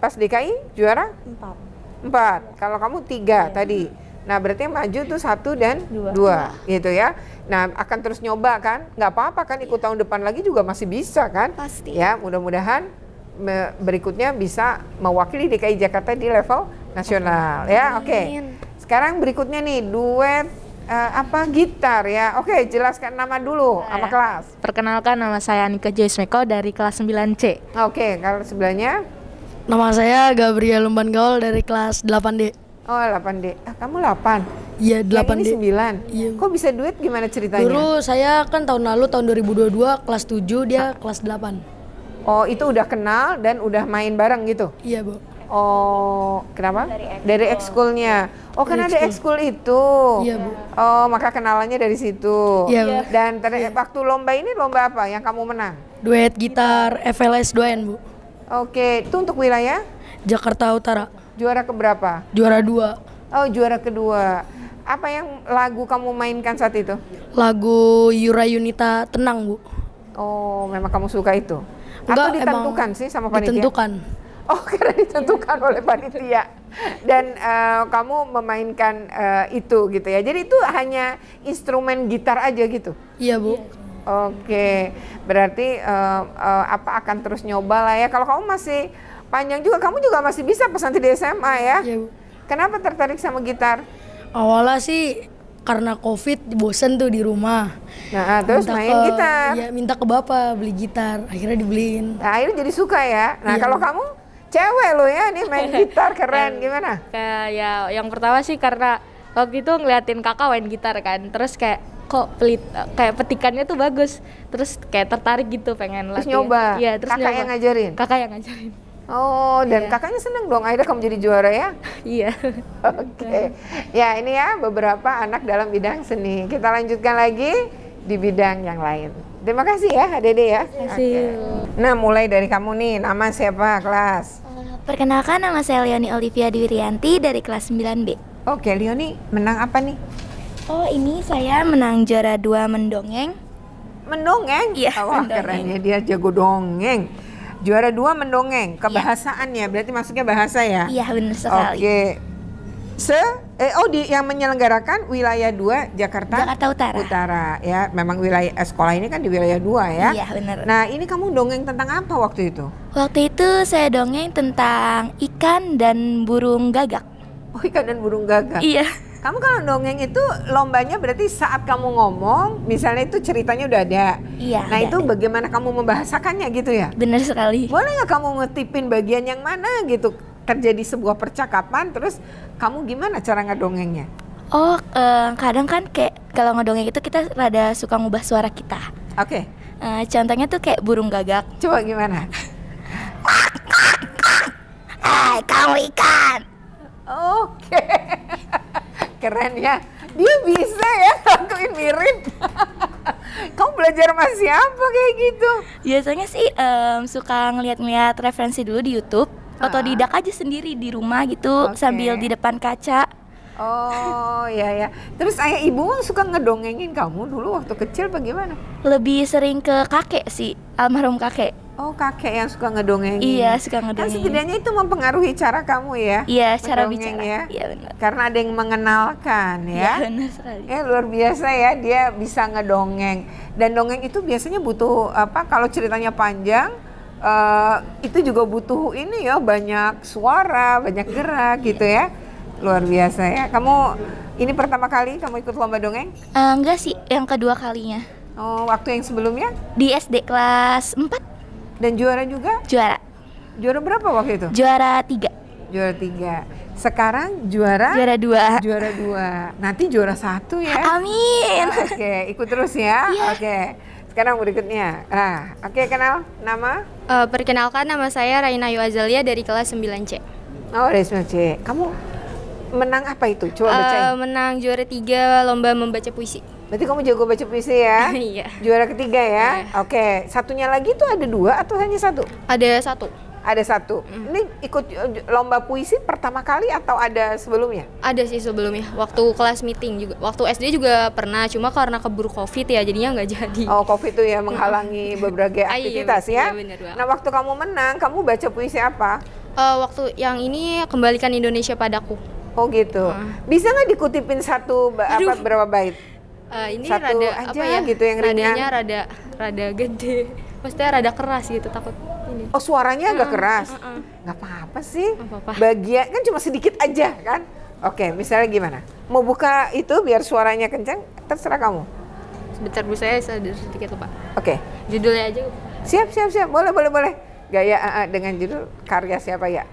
pas DKI juara? Empat. Empat. Kalau kamu tiga tadi. Nah berarti yang maju tuh satu dan dua, gitu ya. Nah akan terus nyoba kan? Nggak apa-apa kan ikut tahun depan lagi juga masih bisa kan? Pasti. Ya mudah-mudahan berikutnya bisa mewakili DKI Jakarta di level nasional ya. Oke. Sekarang berikutnya nih duet eh, apa gitar ya. Oke, jelaskan nama dulu sama kelas. Perkenalkan nama saya Anika Joyce Meko dari kelas 9C. Oke, kalau sebelahnya Nama saya Gabriel Lumban Gaul dari kelas 8D. Oh 8D. Ah, kamu 8? Iya Yang 8D. ini 9? Iya. Kok bisa duet gimana ceritanya? Dulu saya kan tahun lalu tahun 2022 kelas 7 dia kelas 8. Oh itu udah kenal dan udah main bareng gitu? Iya bu. Oh kenapa? Dari ekskulnya. Oh karena ada Dari ekskul itu. Iya, Bu. Oh maka kenalannya dari situ. Iya, Bu. Dan ter- waktu lomba ini lomba apa yang kamu menang? Duet gitar FLS 2N bu. Oke, itu untuk wilayah Jakarta Utara. juara keberapa? Juara 2. Oh juara kedua. Apa yang lagu kamu mainkan saat itu? Lagu Yura Yunita Tenang bu. Oh memang kamu suka itu? Atau Enggak, ditentukan emang sih sama panitia? Ditentukan. Oh, karena ditentukan oleh panitia. Dan eh, kamu memainkan eh, itu gitu ya. Jadi itu hanya instrumen gitar aja gitu. Iya bu. Oke, berarti eh, eh, apa akan terus nyoba lah ya. Kalau kamu masih panjang juga, kamu juga masih bisa pas nanti di SMA ya. Iya bu. Kenapa tertarik sama gitar? Awalnya sih karena covid bosen tuh di rumah. Nah, terus Minta main ke- gitar. Iya minta ke bapak beli gitar. Akhirnya dibeliin. Nah, akhirnya jadi suka ya. Nah, Iya. kalau kamu cewek lo ya, nih main gitar keren gimana? Kayak ya yang pertama sih karena waktu itu ngeliatin kakak main gitar kan, terus kayak kok pelit kayak petikannya tuh bagus, terus kayak tertarik gitu pengen Terus latihan. nyoba. Iya, terus Kakak nyoba. yang ngajarin? Kakak yang ngajarin. Oh, dan Iya. kakaknya seneng dong akhirnya kamu jadi juara ya? Iya. Oke. Ya, ini ya beberapa anak dalam bidang seni. Kita lanjutkan lagi di bidang yang lain. Terima kasih ya, Dede ya. kasih. Oke. Nah, mulai dari kamu nih, nama siapa kelas? Perkenalkan nama saya Leoni Olivia Dwirianti dari kelas 9B. Oke, Leoni menang apa nih? Oh, ini saya menang juara 2 mendongeng. Mendongeng? Iya, Wah, mendongeng. keren ya dia jago dongeng. Juara dua mendongeng, kebahasaannya berarti masuknya bahasa ya? Iya, benar sekali. Oke. Se eh oh di yang menyelenggarakan wilayah 2 Jakarta Jakarta Utara. Utara ya. Memang wilayah eh, sekolah ini kan di wilayah 2 ya. Iya, benar. Nah, ini kamu dongeng tentang apa waktu itu? Waktu itu saya dongeng tentang ikan dan burung gagak. Oh, ikan dan burung gagak. Iya. Kamu kalau dongeng itu lombanya berarti saat kamu ngomong, misalnya itu ceritanya udah ada. Iya, Nah ada, itu bagaimana kamu membahasakannya gitu ya? Benar sekali. Boleh nggak kamu ngetipin bagian yang mana gitu? Terjadi sebuah percakapan, terus kamu gimana cara ngedongengnya? Oh, eh, kadang kan kayak kalau ngedongeng itu kita rada suka ngubah suara kita. Oke. Eh, contohnya tuh kayak burung gagak. Coba gimana? Hai, kamu ikan. Oke. Keren ya. Dia bisa ya ngelakuin mirip. kamu belajar sama siapa kayak gitu? Biasanya sih em, suka ngeliat-ngeliat referensi dulu di YouTube. Otodidak aja sendiri di rumah gitu Oke. sambil di depan kaca. Oh ya ya. Terus ayah ibu suka ngedongengin kamu dulu waktu kecil bagaimana? Lebih sering ke kakek sih, almarhum kakek. Oh, kakek yang suka ngedongeng. Iya, suka Kan ngedongengin. setidaknya itu mempengaruhi cara kamu ya. Iya, cara bicara. ya. Iya, benar. Karena ada yang mengenalkan ya. Iya, benar sekali. Eh luar biasa ya dia bisa ngedongeng. Dan dongeng itu biasanya butuh apa? Kalau ceritanya panjang eh, itu juga butuh ini ya banyak suara, banyak gerak gitu ya. Luar biasa ya. Kamu ini pertama kali kamu ikut lomba dongeng? Eh, enggak sih, yang kedua kalinya. Oh, waktu yang sebelumnya? Di SD kelas 4 Dan juara juga? juara. Juara berapa waktu itu? Juara 3. Juara tiga. Sekarang juara? Juara 2. Juara dua. Nanti juara satu ya. Amin. Oke, ikut terus ya. Iya. Oke. Sekarang berikutnya. Nah, oke kenal nama? Eh, perkenalkan nama saya Raina Yu Azalia dari kelas 9C. Oh, Resma C. Kamu menang apa itu? Coba bacain. menang juara tiga lomba membaca puisi. Berarti kamu jago baca puisi ya? Iya. Juara ketiga ya? Oke. Satunya lagi tuh ada dua atau hanya satu? Ada satu. Ada satu. Ini ikut uh, lomba puisi pertama kali atau ada sebelumnya? Ada sih sebelumnya, waktu kelas meeting juga. Waktu SD juga pernah, cuma karena keburu covid ya, jadinya nggak jadi. Oh, COVID itu ya menghalangi beberapa Ah, iya, aktivitas iya, ya? Nah, waktu kamu menang, kamu baca puisi apa? Eh, waktu yang ini kembalikan Indonesia padaku. Oh gitu. Bisa nggak dikutipin satu ba- apa Aduh. berapa bait? Eh, ini Satu rada aja apa ya? gitu yang ringan. radanya rada rada gede. Maksudnya rada keras gitu takut ini. Oh suaranya agak Mm-mm, keras. mm-mm. Nggak apa-apa sih. apa-apa. Bagian kan cuma sedikit aja kan. Oke, misalnya gimana? Mau buka itu biar suaranya kencang, terserah kamu. Sebentar bu saya sedikit lupa. Oke. Judulnya aja. Siap, siap, siap. Boleh, boleh, boleh. Gaya ah, ah, dengan judul karya siapa ya?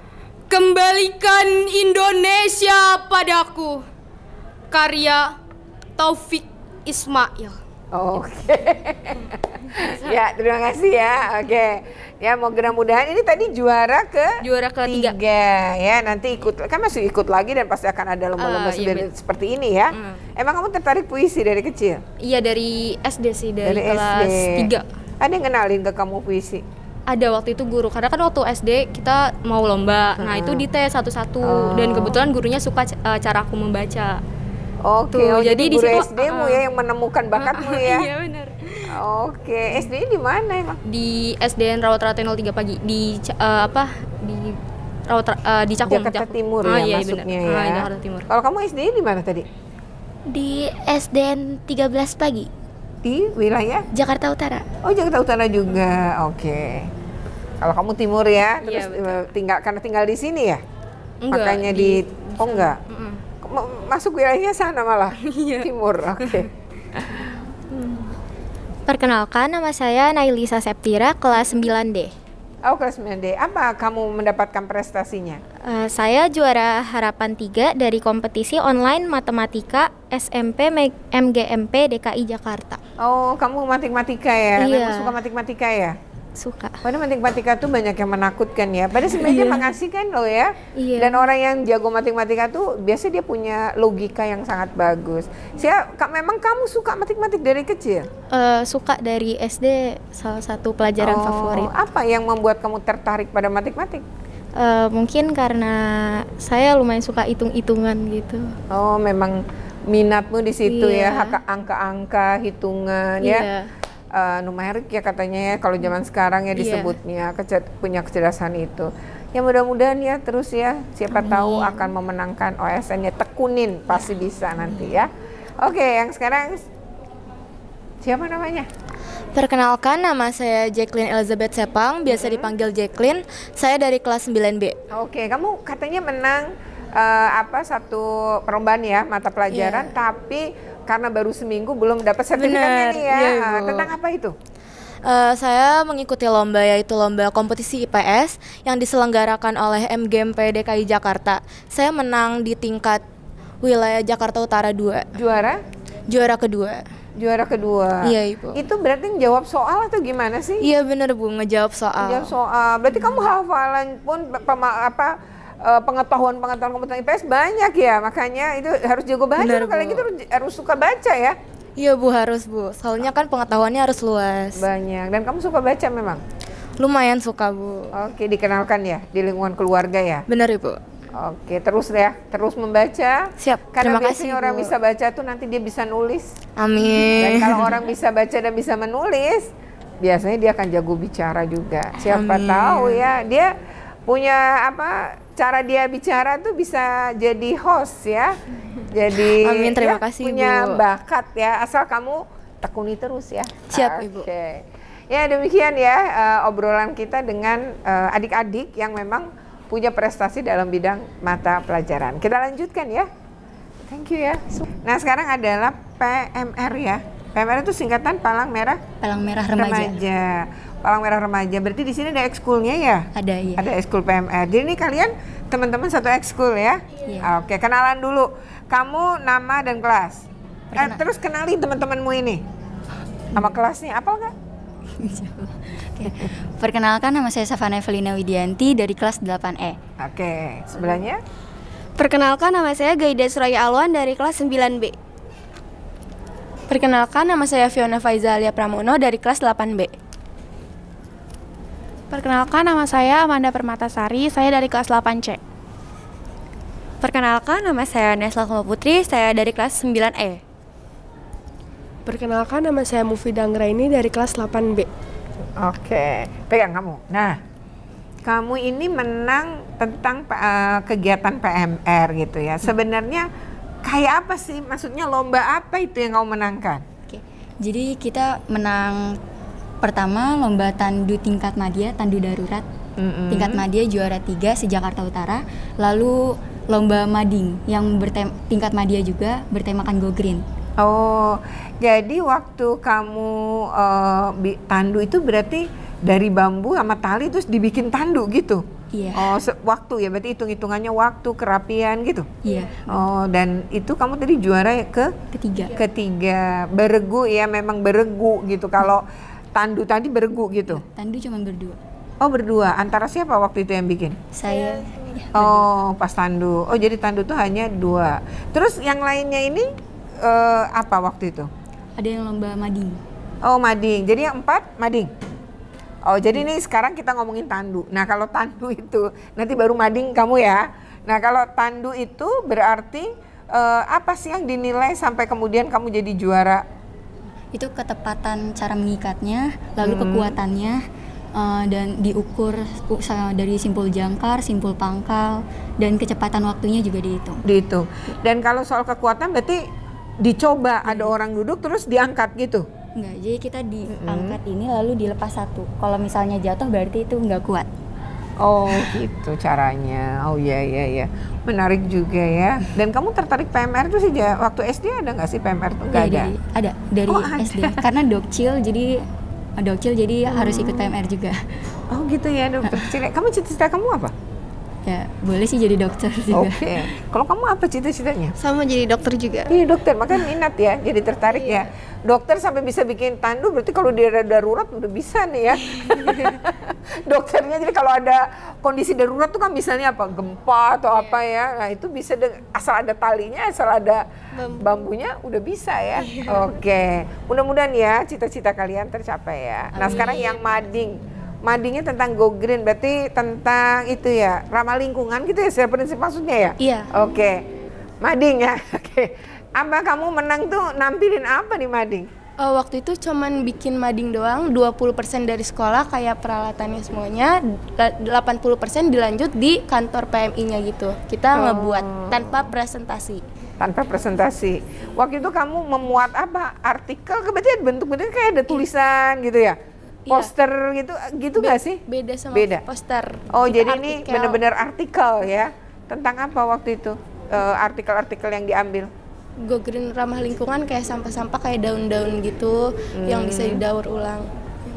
Kembalikan Indonesia padaku. Karya Taufik Ismail. Oke. ya, terima kasih ya. Oke. Ya, mau mudah-mudahan ini tadi juara ke Juara ketiga. tiga ya. Nanti ikut kan masih ikut lagi dan pasti akan ada lomba-lomba Ah, iya, seperti- ini ya. Mm. Emang kamu tertarik puisi dari kecil? Iya dari SD sih dari, Dari kelas SD. 3. Ada yang kenalin ke kamu puisi? Ada waktu itu guru karena kan waktu SD kita mau lomba. Nah, itu dites satu-satu dan Oh. kebetulan gurunya suka eh, cara aku membaca. Oke, Tuh, oh, jadi, jadi di situ, SD-mu uh, ya yang menemukan bakatmu ya. Iya benar. Oke, SD di mana emang? Di SDN Rawat Rate 03 pagi di eh, apa? Di Rawat Ra- eh, di Cakung. Jakarta Cakung. Timur Ah, ya iya, masuknya benar. Ah, ya. Jakarta Timur. Kalau kamu SD di mana tadi? Di SDN 13 pagi. Di wilayah? Jakarta Utara. Oh Jakarta Utara juga, oke. Kalau kamu timur ya, terus Iya, eh, tinggal karena tinggal di sini ya, Enggak, makanya di, di- oh enggak, Mm-mm. Ma- masuk wilayahnya sana malah Iya. timur, oke. Perkenalkan, nama saya Nailisa Septira, kelas 9D. Oh kelas 9D, apa kamu mendapatkan prestasinya? Eh, saya juara harapan 3 dari kompetisi online matematika SMP MGMP DKI Jakarta. Oh kamu matematika ya, Iya. memang suka matematika ya? Suka. Padahal matematika tuh banyak yang menakutkan ya. Padahal sebenarnya Iya. mengasihkan loh ya. Iya. Dan orang yang jago matematika tuh biasanya dia punya logika yang sangat bagus. Saya, ka- memang kamu suka matematik dari kecil? Eh, suka dari SD, salah satu pelajaran Oh, favorit. Apa yang membuat kamu tertarik pada matematik? Eh, mungkin karena saya lumayan suka hitung-hitungan gitu. Oh, memang minatmu di situ ya, Iya. angka-angka, hitungan Iya. ya. Eh, numerik ya katanya ya kalau zaman sekarang ya Iya. disebutnya kece- punya kecerdasan itu. Ya mudah-mudahan ya terus ya siapa tahu akan memenangkan OSN-nya tekunin pasti bisa nanti ya. Oke, yang sekarang siapa namanya? Perkenalkan, nama saya Jacqueline Elizabeth Sepang, biasa dipanggil Jacqueline. Saya dari kelas 9B. Oke, kamu katanya menang eh, apa satu perlombaan ya mata pelajaran, Iya. tapi karena baru seminggu belum dapat sertifikatnya Benar, nih ya. iya, Ah, Ibu. Tentang apa itu? Eh, saya mengikuti lomba yaitu lomba kompetisi IPS yang diselenggarakan oleh MGMP DKI Jakarta. Saya menang di tingkat wilayah Jakarta Utara 2. Juara? Juara kedua. Juara kedua. Iya, Ibu. Itu berarti jawab soal atau gimana sih? Iya bener Bu, ngejawab soal. Jawab soal. Berarti kamu hafalan pun apa pengetahuan-pengetahuan komputer IPS banyak ya. Makanya itu harus jago baca. Benar, Kalau gitu harus- harus suka baca ya. Iya Bu, harus Bu. Soalnya kan pengetahuannya harus luas. Banyak. Dan kamu suka baca memang? Lumayan suka Bu. Oke, dikenalkan ya di lingkungan keluarga ya. Bener Ibu. Oke, terus ya, terus membaca. Siap. Karena Terima biasanya kasih, orang Bu. bisa baca tuh nanti dia bisa nulis. Dan Amin. kalau orang bisa baca dan bisa menulis, biasanya dia akan jago bicara juga. Siapa Amin. tahu ya, dia punya apa cara dia bicara tuh bisa jadi host ya. Jadi Amin, terima ya, kasih, punya Bu. bakat ya, asal kamu tekuni terus ya. Siap, Ibu. Oke. Ya demikian ya eh, obrolan kita dengan eh, adik-adik yang memang punya prestasi dalam bidang mata pelajaran. Kita lanjutkan ya. Thank you ya. Nah sekarang adalah PMR ya. PMR itu singkatan Palang Merah Palang Merah Remaja. Remaja. Palang Merah Remaja. Berarti di sini ada ekskulnya ya? Ada iya. Ada ekskul PMR. Jadi ini kalian teman-teman satu ekskul ya? Iya. Oke, kenalan dulu. Kamu nama dan kelas. Eh, terus kenalin teman-temanmu ini. Nama kelasnya apa enggak? Oke. Perkenalkan nama saya Savana Evelina Widianti dari kelas 8E. Oke, sebelahnya? Perkenalkan nama saya Gaida Suraya Alwan dari kelas 9B. Perkenalkan nama saya Fiona Faizalia Pramono dari kelas 8B. Perkenalkan nama saya Amanda Permatasari, saya dari kelas 8C. Perkenalkan, nama saya Nesla Koma Putri, saya dari kelas 9E. Perkenalkan nama saya Mufida Anggraini dari kelas 8B. Oke, pegang kamu. Nah, kamu ini menang tentang eh, kegiatan PMR gitu ya. Sebenarnya kayak apa sih? Maksudnya lomba apa itu yang kamu menangkan? Jadi kita menang pertama lomba tandu tingkat madya, tandu darurat. Mm-mm. Tingkat madya juara 3 se-Jakarta Utara. Lalu lomba mading yang bertem tingkat madya juga bertemakan Go Green. Oh, jadi waktu kamu bi- tandu itu berarti dari bambu sama tali terus dibikin tandu gitu? Iya. Oh, waktu ya, berarti hitung-hitungannya waktu, kerapian gitu? Iya. Oh, dan itu kamu tadi juara ke? Ketiga. Ketiga. Beregu ya, memang beregu gitu. Kalau tandu tadi beregu gitu? Tandu cuma berdua. Oh, berdua. Antara siapa waktu itu yang bikin? Saya Oh, pas tandu. Oh, jadi tandu tuh hanya dua. Terus yang lainnya ini eh, apa waktu itu? ada yang lomba mading. Oh, mading. Jadi yang empat mading. Oh, jadi ini sekarang kita ngomongin tandu. Nah, kalau tandu itu nanti baru mading kamu ya. Nah, kalau tandu itu berarti eh, apa sih yang dinilai sampai kemudian kamu jadi juara? Itu ketepatan cara mengikatnya, lalu Hmm. kekuatannya eh, dan diukur dari simpul jangkar, simpul pangkal dan kecepatan waktunya juga dihitung. Dihitung. Dan kalau soal kekuatan berarti dicoba ada orang duduk terus diangkat gitu. Enggak, jadi kita diangkat ini lalu dilepas satu. Kalau misalnya jatuh berarti itu nggak kuat. Oh gitu caranya. Oh iya iya iya. Menarik juga ya. Dan kamu tertarik PMR itu sih waktu SD ada nggak sih PMR tuh? Nggak Iya, ada. ada dari Oh, ada. SD. Karena dokcil jadi dokcil jadi harus ikut PMR juga. Oh gitu ya dokter Cile. Kamu cita-cita kamu apa? Ya boleh sih jadi dokter juga. Oke. Kalau kamu apa cita-citanya? Sama jadi dokter juga. Iya dokter, makanya minat ya, jadi tertarik ya. Dokter sampai bisa bikin tandu, berarti kalau ada darurat udah bisa nih ya. Dokternya jadi kalau ada kondisi darurat tuh kan misalnya apa gempa atau apa ya, nah itu bisa asal ada talinya, asal ada bambunya udah bisa ya. Oke, mudah-mudahan ya cita-cita kalian tercapai ya. Nah Amin. sekarang yang mading, madingnya tentang go green, berarti tentang itu ya ramah lingkungan gitu ya, secara prinsip maksudnya ya. Iya. Oke, mading ya. Oke, apa kamu menang tuh nampilin apa nih mading? Eh, waktu itu cuman bikin mading doang, 20% dari sekolah kayak peralatannya semuanya, la- 80% dilanjut di kantor PMI-nya gitu. Kita Oh. ngebuat tanpa presentasi. Tanpa presentasi. Waktu itu kamu memuat apa? Artikel, berarti ada bentuk-bentuknya kayak ada tulisan gitu ya? Poster gitu, gitu Be- sih? Beda sama Beda. poster. Oh, Kita jadi ini artikel. benar-benar artikel ya? Tentang apa waktu itu? Eh, artikel-artikel yang diambil? Go green ramah lingkungan kayak sampah-sampah kayak daun-daun gitu yang bisa Hmm. didaur ulang.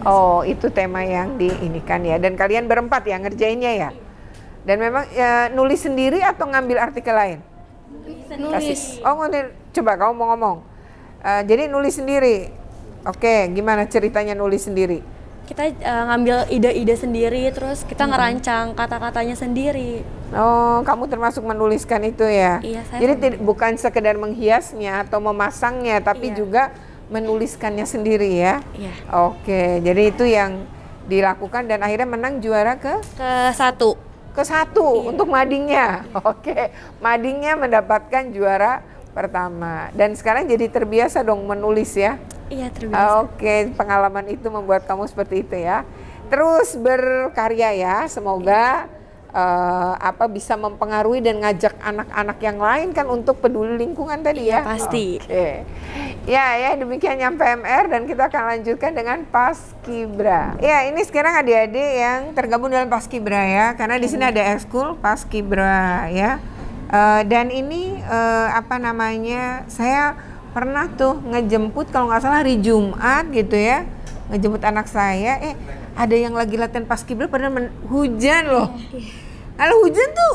Oh, itu tema yang diinikan ya. Dan kalian berempat ya ngerjainnya ya? Dan memang ya, nulis sendiri atau ngambil artikel lain? Nulis. Kasih. Oh, nulis. Coba kamu mau ngomong. Eh, jadi nulis sendiri. Oke, gimana ceritanya nulis sendiri? Kita eh, ngambil ide-ide sendiri, terus kita Hmm. ngerancang kata-katanya sendiri. Oh, kamu termasuk menuliskan itu ya? Iya, saya Jadi tid- bukan sekedar menghiasnya atau memasangnya, tapi Iya. juga menuliskannya sendiri ya? Iya. Oke, jadi itu yang dilakukan dan akhirnya menang juara ke? Ke satu. Ke satu untuk madingnya. Oke, madingnya mendapatkan juara pertama. Dan sekarang jadi terbiasa dong menulis ya? Iya, terbiasa. Oke, pengalaman itu membuat kamu seperti itu ya. Terus berkarya ya, semoga uh, apa bisa mempengaruhi dan ngajak anak-anak yang lain kan untuk peduli lingkungan tadi ya. Pasti. Oke. Ya, ya demikian yang PMR dan kita akan lanjutkan dengan Paskibra. Ya, ini sekarang adik-adik yang tergabung dalam Paskibra ya, karena di sini ada ekskul Paskibra ya. Uh, dan ini uh, apa namanya? Saya pernah tuh ngejemput kalau nggak salah hari Jumat gitu ya, ngejemput anak saya. Eh, ada yang lagi latihan Paskibra pada hujan loh. Kalau hujan tuh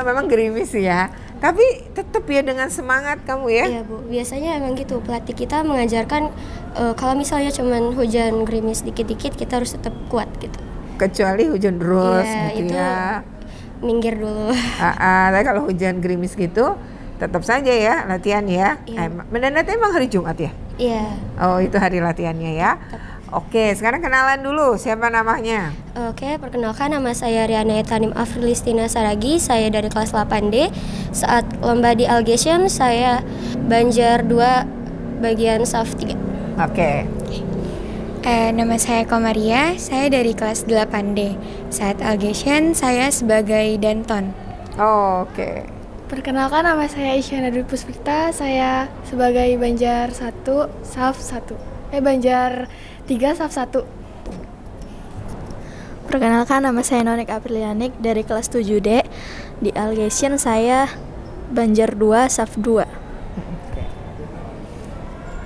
memang gerimis ya. Tapi tetap ya dengan semangat kamu ya. Iya bu, biasanya emang gitu pelatih kita mengajarkan uh, kalau misalnya cuman hujan gerimis dikit-dikit kita harus tetap kuat gitu. Kecuali hujan deras iya, gitu itu ya. Minggir dulu. Ah, ah, tapi kalau hujan gerimis gitu tetap saja ya latihan ya. Iya. Eh, mendadak emang hari Jumat ya? Iya. Oh itu hari latihannya ya. Oke, sekarang kenalan dulu siapa namanya? Oke, perkenalkan nama saya Riana Etanim Afrilistina Saragi, saya dari kelas 8D. Saat lomba di Algesian, saya Banjar 2 bagian SAF 3. Oke. Eh, nama saya Komaria, saya dari kelas 8D. Saat Algesian, saya sebagai Danton. Oh, Oke. Perkenalkan nama saya Isyana Dwi Puspita, saya sebagai Banjar 1 SAF 1. Eh Banjar 3 SAF 1. Perkenalkan nama saya Nonik Aprilianik dari kelas 7D. Di Algesian saya Banjar 2 SAF 2.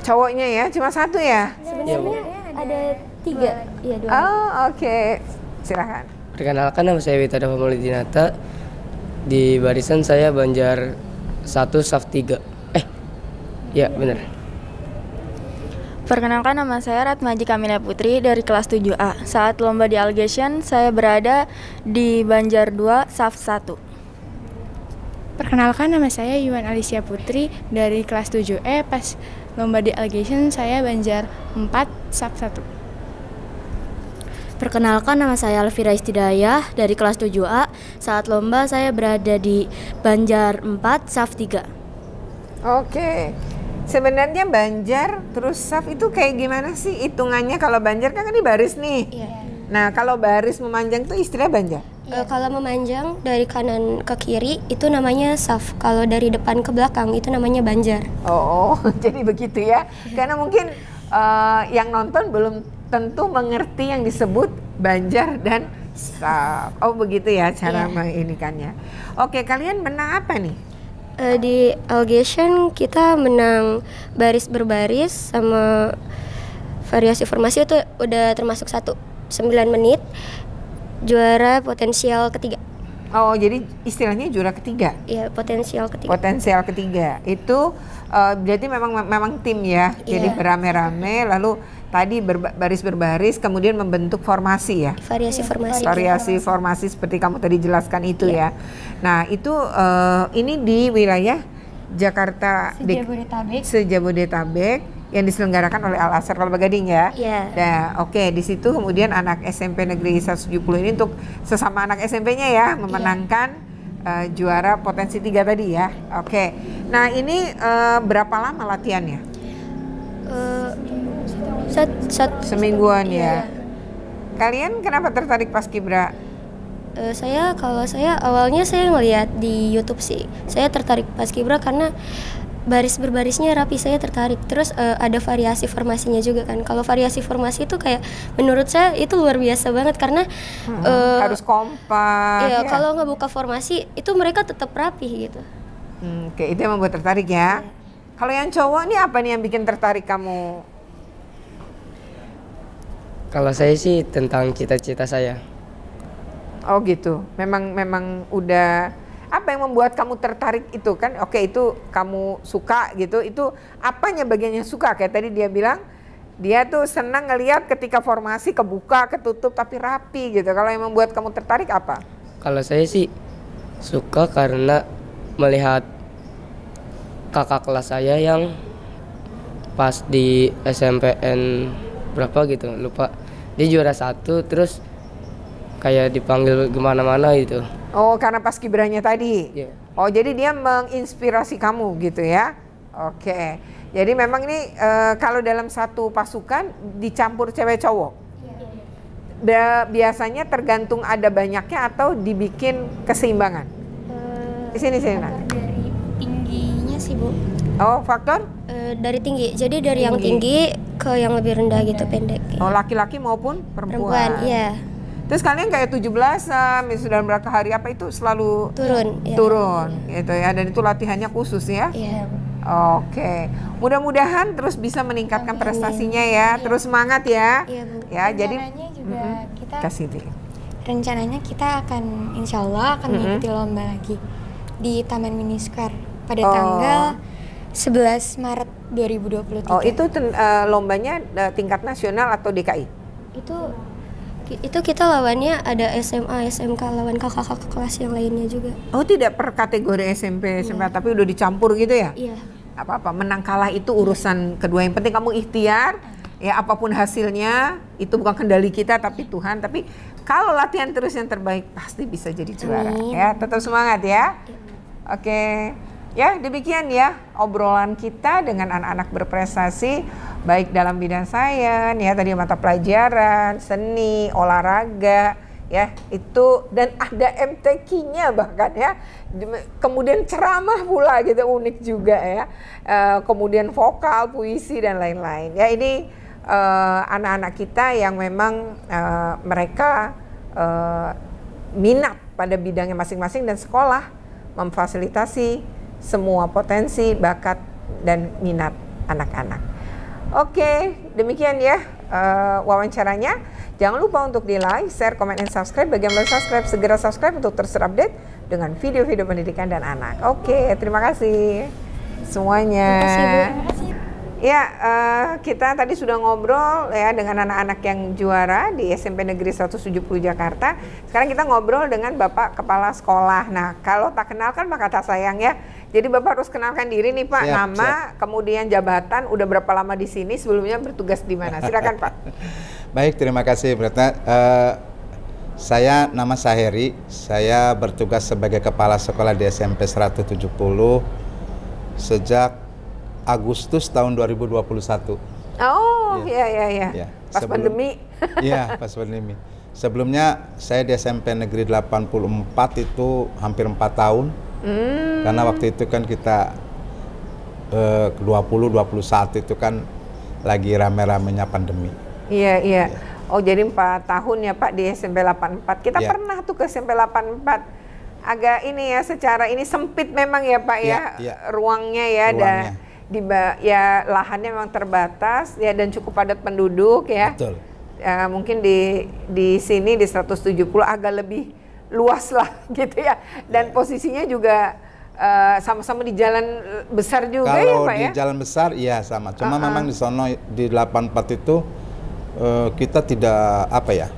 Cowoknya ya, cuma satu ya? Sebenarnya ada tiga, iya dua. Oh oke, silahkan. Perkenalkan nama saya Wita Dava Dinata. Di barisan saya Banjar 1 SAF 3. Eh, ya benar. Perkenalkan nama saya Ratmaji Kamila Putri dari kelas 7A. Saat lomba di Algesian, saya berada di Banjar 2 SAF 1. Perkenalkan nama saya Yuan Alicia Putri dari kelas 7E. Pas lomba di Algesian, saya Banjar 4 SAF 1. Perkenalkan nama saya Alvira Istidayah dari kelas 7A. Saat lomba saya berada di Banjar 4 SAF 3. Oke. Sebenarnya Banjar terus Saf itu kayak gimana sih hitungannya kalau Banjar kan ini baris nih. Iya. Nah, kalau baris memanjang tuh istilah Banjar. Eh, kalau memanjang dari kanan ke kiri itu namanya saf. Kalau dari depan ke belakang itu namanya banjar. Oh, jadi begitu ya. Karena mungkin uh, yang nonton belum tentu mengerti yang disebut banjar dan saf. Oh, begitu ya cara Iya. menginikannya. Oke, kalian menang apa nih? Eh, di Algesian kita menang baris berbaris sama variasi formasi itu udah termasuk satu 9 menit juara potensial ketiga. Oh, jadi istilahnya juara ketiga. Iya, potensial ketiga. Potensial ketiga itu uh, berarti memang memang tim ya. Jadi Iya. beramai-ramai lalu tadi berba- baris berbaris kemudian membentuk formasi ya. Variasi formasi. Variasi formasi seperti kamu tadi jelaskan itu ya. Nah, itu uh, ini di wilayah Jakarta Sejabodetabek. Sejabodetabek yang diselenggarakan oleh Al Azhar Kalba Gading ya. Iya. Nah, oke di situ kemudian anak SMP Negeri 170 ini untuk sesama anak SMP-nya ya memenangkan uh, juara potensi tiga tadi ya. Oke. Nah, ini uh, berapa lama latihannya? Eh, sat, sat, Semingguan Iya. ya. Kalian kenapa tertarik paskibra? Eh, saya kalau saya awalnya saya ngelihat di YouTube sih. Saya tertarik paskibra karena baris berbarisnya rapi saya tertarik. Terus eh, ada variasi formasinya juga kan. Kalau variasi formasi itu kayak menurut saya itu luar biasa banget karena eh, Harus kompak. Iya, ya. kalau ngebuka formasi itu mereka tetap rapi gitu. Hmm, Oke, itu yang membuat tertarik ya. Kalau yang cowok nih apa nih yang bikin tertarik kamu? Kalau saya sih tentang cita-cita saya. Oh gitu. Memang memang udah apa yang membuat kamu tertarik itu kan? Oke, itu kamu suka gitu. Itu apanya bagian yang suka? Kayak tadi dia bilang dia tuh senang ngelihat ketika formasi kebuka, ketutup tapi rapi gitu. Kalau yang membuat kamu tertarik apa? Kalau saya sih suka karena melihat kakak kelas saya yang pas di SMPN berapa gitu lupa dia juara satu terus kayak dipanggil ke mana-mana gitu Oh, karena pas kibranya tadi. Iya. Oh, jadi dia menginspirasi kamu gitu ya? Oke. Jadi memang ini uh, kalau dalam satu pasukan dicampur cewek cowok. Da, biasanya tergantung ada banyaknya atau dibikin keseimbangan. Di sini sini. Nak. Dari tingginya sih bu. Oh faktor? Eh, dari tinggi. Jadi dari yang tinggi ke yang lebih rendah gitu pendek. Oh laki-laki maupun perempuan? Perempuan, iya. Terus kalian kayak 17 sudah berapa hari apa itu selalu Turun, iya. turun gitu ya dan itu latihannya khusus ya? Iya. Oke, mudah-mudahan terus bisa meningkatkan prestasinya ya, terus semangat ya. Iya, Bu. Ya, jadi Rencananya juga Mm-mm. kita kasih di. rencananya kita akan insya Allah akan Mm-mm. mengikuti lomba lagi di Taman Mini Square pada Oh. tanggal 11 Maret 2023. Oh, itu ten- eh, lombanya eh, tingkat nasional atau DKI? Itu itu kita lawannya ada SMA, SMK lawan kakak-kakak kelas yang lainnya juga. Oh, tidak per kategori SMP, SMA, tapi udah dicampur gitu ya? Iya. Apa-apa, menang kalah itu urusan kedua. Yang penting kamu ikhtiar, ya apa pun hasilnya, itu bukan kendali kita tapi Tuhan. Tapi kalau latihan terus yang terbaik, pasti bisa jadi juara. Amin. Ya, tetap semangat ya. Oke. Ya, demikian ya obrolan kita dengan anak-anak berprestasi baik dalam bidang sains ya tadi mata pelajaran, seni, olahraga ya itu dan ada MTQ-nya bahkan ya. Di- kemudian ceramah pula gitu unik juga ya. Eh, kemudian vokal puisi dan lain-lain. Ya ini eh, anak-anak kita yang memang eh, mereka eh, minat pada bidangnya masing-masing dan sekolah memfasilitasi semua potensi, bakat, dan minat anak-anak. Oke, demikian ya eh, wawancaranya. Jangan lupa untuk di like, share, comment, dan subscribe. Bagi yang belum subscribe, segera subscribe untuk terus terupdate dengan video-video pendidikan dan anak. Oke, terima kasih semuanya. Terima kasih, Bu. Ya, eh, kita tadi sudah ngobrol ya dengan anak-anak yang juara di SMP Negeri 170 Jakarta. Sekarang kita ngobrol dengan Bapak Kepala Sekolah. Nah, kalau tak kenal kan maka tak sayang ya. Jadi Bapak harus kenalkan diri nih Pak, Siap, nama, kemudian jabatan, udah berapa lama di sini, sebelumnya bertugas di mana. Silakan Pak. Baik, terima kasih Bretna. Eh, saya nama Saheri, saya bertugas sebagai kepala sekolah di SMP 170 sejak Agustus tahun 2021. Oh, ya ya ya. Ya, Pas sebelum- pandemi. Iya, pas pandemi. Sebelumnya saya di SMP Negeri 84 itu hampir 4 tahun. Hmm. Karena waktu itu kan kita eh, 20 21 itu kan lagi rame-ramenya pandemi. Iya, iya. Oh, jadi empat tahun ya Pak di SMP 84. Kita Iya. pernah tuh ke SMP 84. Agak ini ya, secara ini sempit memang ya Pak ya, Iya, iya. ruangnya ya, dan Ruangnya. di ba- ya lahannya memang terbatas ya dan cukup padat penduduk ya. Betul. Ya, mungkin di di sini di 170 agak lebih luas lah gitu ya. Dan posisinya juga eh, sama-sama di jalan besar juga ya Kalau Pak di ya. jalan besar iya sama. Cuma Uh-uh. memang di sono di 84 itu eh, kita tidak apa ya?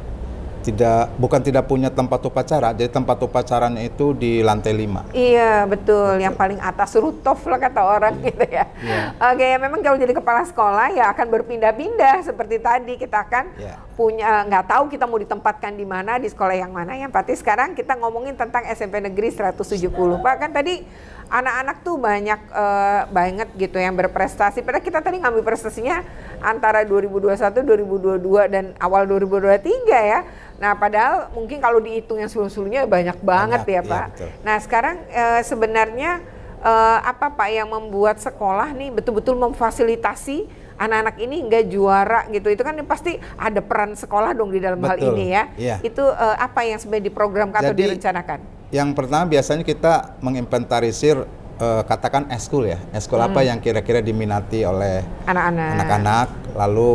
Tidak bukan tidak punya tempat upacara. Jadi tempat upacaranya itu di lantai 5. Iya betul, yang paling atas rooftop lah kata orang gitu ya. Iya. Oke, ya memang kalau jadi kepala sekolah ya akan berpindah-pindah seperti tadi kita kan Iya. punya nggak tahu kita mau ditempatkan di mana di sekolah yang mana. Yang pasti sekarang kita ngomongin tentang SMP Negeri 170. Pak kan tadi anak-anak tuh banyak eh, banget gitu yang berprestasi. Padahal kita tadi ngambil prestasinya antara 2021, 2022 dan awal 2023 ya. Nah, padahal mungkin kalau dihitung yang sebelum-sebelumnya banyak banget Banyak, ya, iya, Pak. betul. Nah, sekarang eh, sebenarnya eh, apa Pak yang membuat sekolah nih betul-betul memfasilitasi anak-anak ini nggak juara gitu? Itu kan pasti ada peran sekolah dong di dalam hal Betul, ini ya. iya. Itu eh, apa yang sebenarnya diprogramkan atau Jadi, direncanakan? Yang pertama biasanya kita menginventarisir eh, katakan eskul ya. Eskul apa Hmm. yang kira-kira diminati oleh Anak-anak. anak-anak. Lalu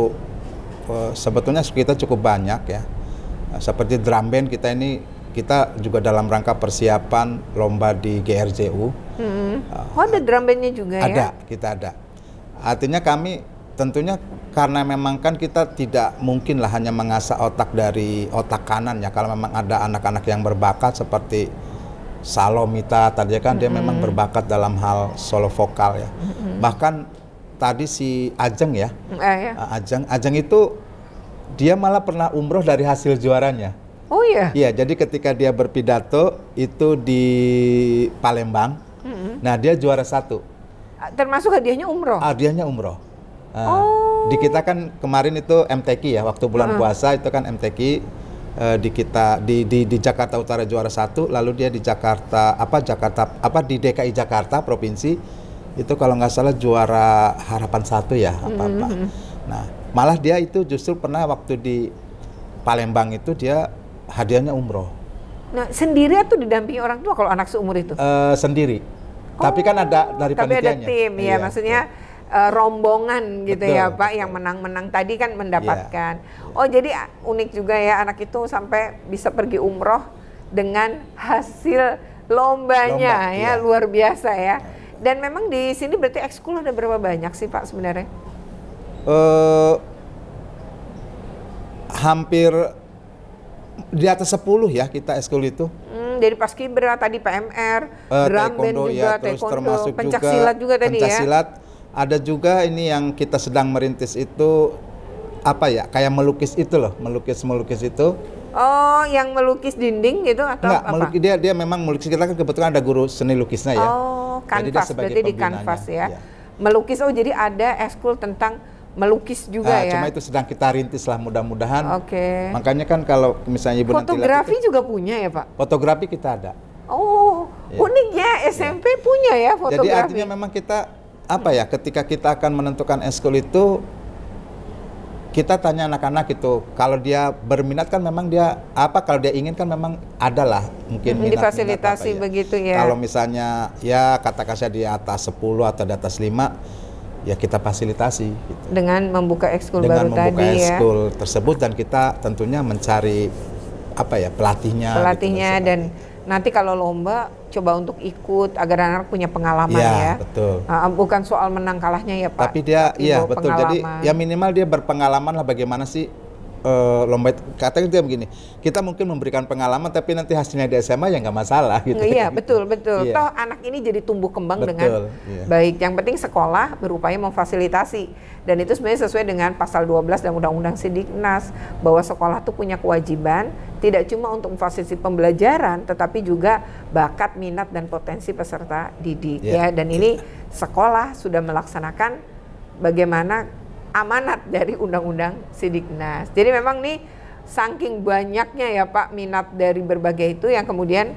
eh, sebetulnya kita cukup banyak ya. Eh, Seperti drum band kita ini kita juga dalam rangka persiapan lomba di GRJU. Hmm. Oh, ada drum bandnya juga Ada, ya? kita ada. Artinya kami tentunya karena memang kan kita tidak mungkin lah hanya mengasah otak dari otak kanan ya. Kalau memang ada anak-anak yang berbakat seperti Salomita tadi kan dia memang berbakat dalam hal solo vokal ya. Mm-mm. Bahkan tadi si Ajeng ya, Eh, ya. Ajeng, Ajeng itu dia malah pernah umroh dari hasil juaranya. Oh iya. Iya, jadi ketika dia berpidato itu di Palembang, Mm-mm. nah dia juara satu. Termasuk hadiahnya umroh. Hadiahnya umroh. Uh, oh. Di kita kan kemarin itu MTQ ya, waktu bulan uh. puasa itu kan MTQ uh, di kita di, di di Jakarta Utara juara satu, lalu dia di Jakarta apa Jakarta apa di DKI Jakarta provinsi itu kalau nggak salah juara harapan satu ya apa apa. Mm -hmm. Nah malah dia itu justru pernah waktu di Palembang itu dia hadiahnya umroh. Nah sendiri atau didampingi orang tua kalau anak seumur itu? Uh, sendiri. Oh, tapi kan ada dari tapi ada tim ya, iya, maksudnya uh, rombongan gitu ya, betul, ya Pak betul. yang menang-menang tadi kan mendapatkan. Yeah. Oh jadi unik juga ya anak itu sampai bisa pergi umroh dengan hasil lombanya Lomba, ya iya. luar biasa ya. Dan memang di sini berarti ekskul ada berapa banyak sih Pak sebenarnya? Uh, hampir di atas 10 ya kita ekskul itu. Hmm, dari paskibra tadi PMR, uh, drum band juga, ya, terus taekwondo, termasuk pencak juga, silat juga tadi pencak ya. silat. Ada juga ini yang kita sedang merintis itu apa ya kayak melukis itu loh melukis melukis itu oh yang melukis dinding gitu atau Enggak, apa melukis, dia dia memang melukis kita kan kebetulan ada guru seni lukisnya ya oh kanvas berarti di kanvas ya. ya melukis oh jadi ada ekskul tentang melukis juga nah, ya. Cuma itu sedang kita rintis lah mudah-mudahan. Oke. Okay. Makanya kan kalau misalnya ibu fotografi nanti juga punya ya pak? Fotografi kita ada. Oh ya. unik ya SMP ya. punya ya fotografi. Jadi artinya memang kita apa ya ketika kita akan menentukan eskul itu kita tanya anak-anak itu kalau dia berminat kan memang dia apa kalau dia ingin kan memang adalah mungkin minat, difasilitasi minat apa, ya. begitu ya. Kalau misalnya ya katakan saya di atas 10 atau di atas 5 ya kita fasilitasi gitu. dengan membuka ekskul dengan baru membuka tadi ekskul ya. tersebut dan kita tentunya mencari apa ya pelatihnya gitu, pelatihnya gitu, dan nanti kalau lomba coba untuk ikut agar anak punya pengalaman ya, ya. betul uh, bukan soal menang kalahnya ya pak tapi dia iya betul pengalaman. jadi ya minimal dia berpengalaman lah bagaimana sih uh, lomba katanya dia begini kita mungkin memberikan pengalaman tapi nanti hasilnya di SMA ya nggak masalah gitu iya betul betul. Iya. toh anak ini jadi tumbuh kembang betul, dengan iya. baik. Yang penting sekolah berupaya memfasilitasi. Dan itu sebenarnya sesuai dengan pasal 12 dan undang-undang Sidiknas bahwa sekolah itu punya kewajiban tidak cuma untuk memfasilitasi pembelajaran tetapi juga bakat minat dan potensi peserta didik yeah. ya. Dan ini sekolah sudah melaksanakan bagaimana amanat dari undang-undang Sidiknas. Jadi memang nih saking banyaknya ya Pak minat dari berbagai itu yang kemudian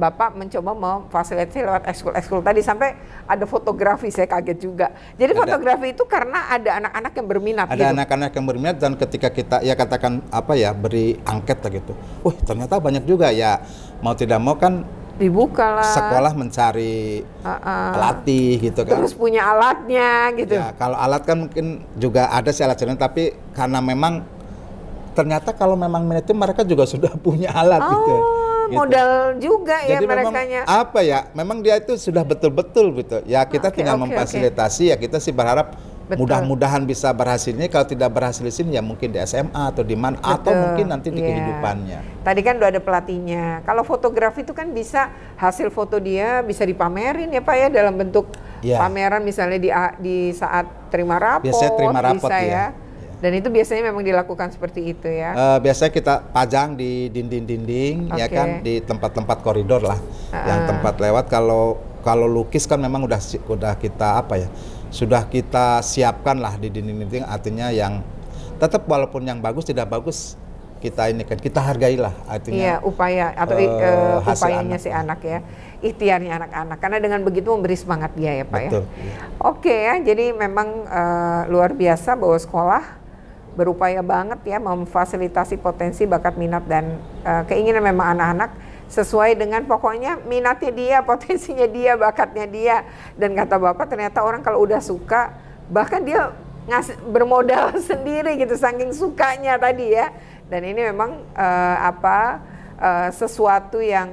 Bapak mencoba memfasilitasi lewat ekskul-ekskul tadi sampai ada fotografi saya kaget juga. Jadi ada, fotografi itu karena ada anak-anak yang berminat. Ada gitu. anak-anak yang berminat dan ketika kita ya katakan apa ya beri angket gitu. Wah ternyata banyak juga ya mau tidak mau kan dibuka lah. Sekolah mencari uh -uh. pelatih gitu kan. Terus punya alatnya gitu. Ya, kalau alat kan mungkin juga ada sih alat tapi karena memang ternyata kalau memang itu mereka juga sudah punya alat oh, gitu. Gitu. modal juga ya Jadi ya memang apa ya memang dia itu sudah betul-betul gitu ya kita okay, tinggal okay, memfasilitasi okay. ya kita sih berharap mudah-mudahan bisa berhasilnya kalau tidak berhasil di sini ya mungkin di SMA atau di mana atau mungkin nanti di yeah. kehidupannya tadi kan udah ada pelatihnya kalau fotografi itu kan bisa hasil foto dia bisa dipamerin ya pak ya dalam bentuk yeah. pameran misalnya di di saat terima rapot biasanya terima rapot bisa ya, ya dan itu biasanya memang dilakukan seperti itu ya? Uh, biasanya kita pajang di dinding-dinding, okay. ya kan, di tempat-tempat koridor lah, uh. yang tempat lewat. Kalau kalau lukis kan memang udah udah kita apa ya, sudah kita siapkan lah di dinding-dinding. Artinya yang tetap walaupun yang bagus tidak bagus kita ini kan kita hargailah artinya iya upaya atau uh, uh, upayanya anak. si anak ya ikhtiarnya anak-anak karena dengan begitu memberi semangat dia ya pak Betul, ya iya. oke ya jadi memang uh, luar biasa bahwa sekolah berupaya banget ya memfasilitasi potensi bakat minat dan uh, keinginan memang anak-anak sesuai dengan pokoknya minatnya dia, potensinya dia, bakatnya dia. Dan kata Bapak ternyata orang kalau udah suka bahkan dia ngasih bermodal sendiri gitu saking sukanya tadi ya. Dan ini memang uh, apa uh, sesuatu yang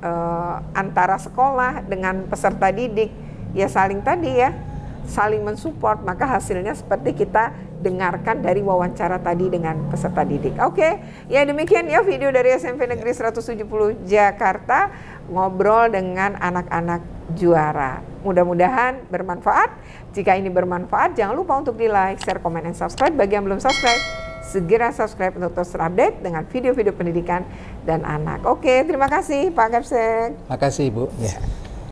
uh, antara sekolah dengan peserta didik ya saling tadi ya saling mensupport maka hasilnya seperti kita dengarkan dari wawancara tadi dengan peserta didik. Oke, okay. ya demikian ya video dari SMP Negeri 170 Jakarta ngobrol dengan anak-anak juara. Mudah-mudahan bermanfaat. Jika ini bermanfaat, jangan lupa untuk di like, share, komen, dan subscribe. Bagi yang belum subscribe, segera subscribe untuk terus terupdate dengan video-video pendidikan dan anak. Oke, terima kasih Pak Gapsek. Terima kasih Ibu. Ya.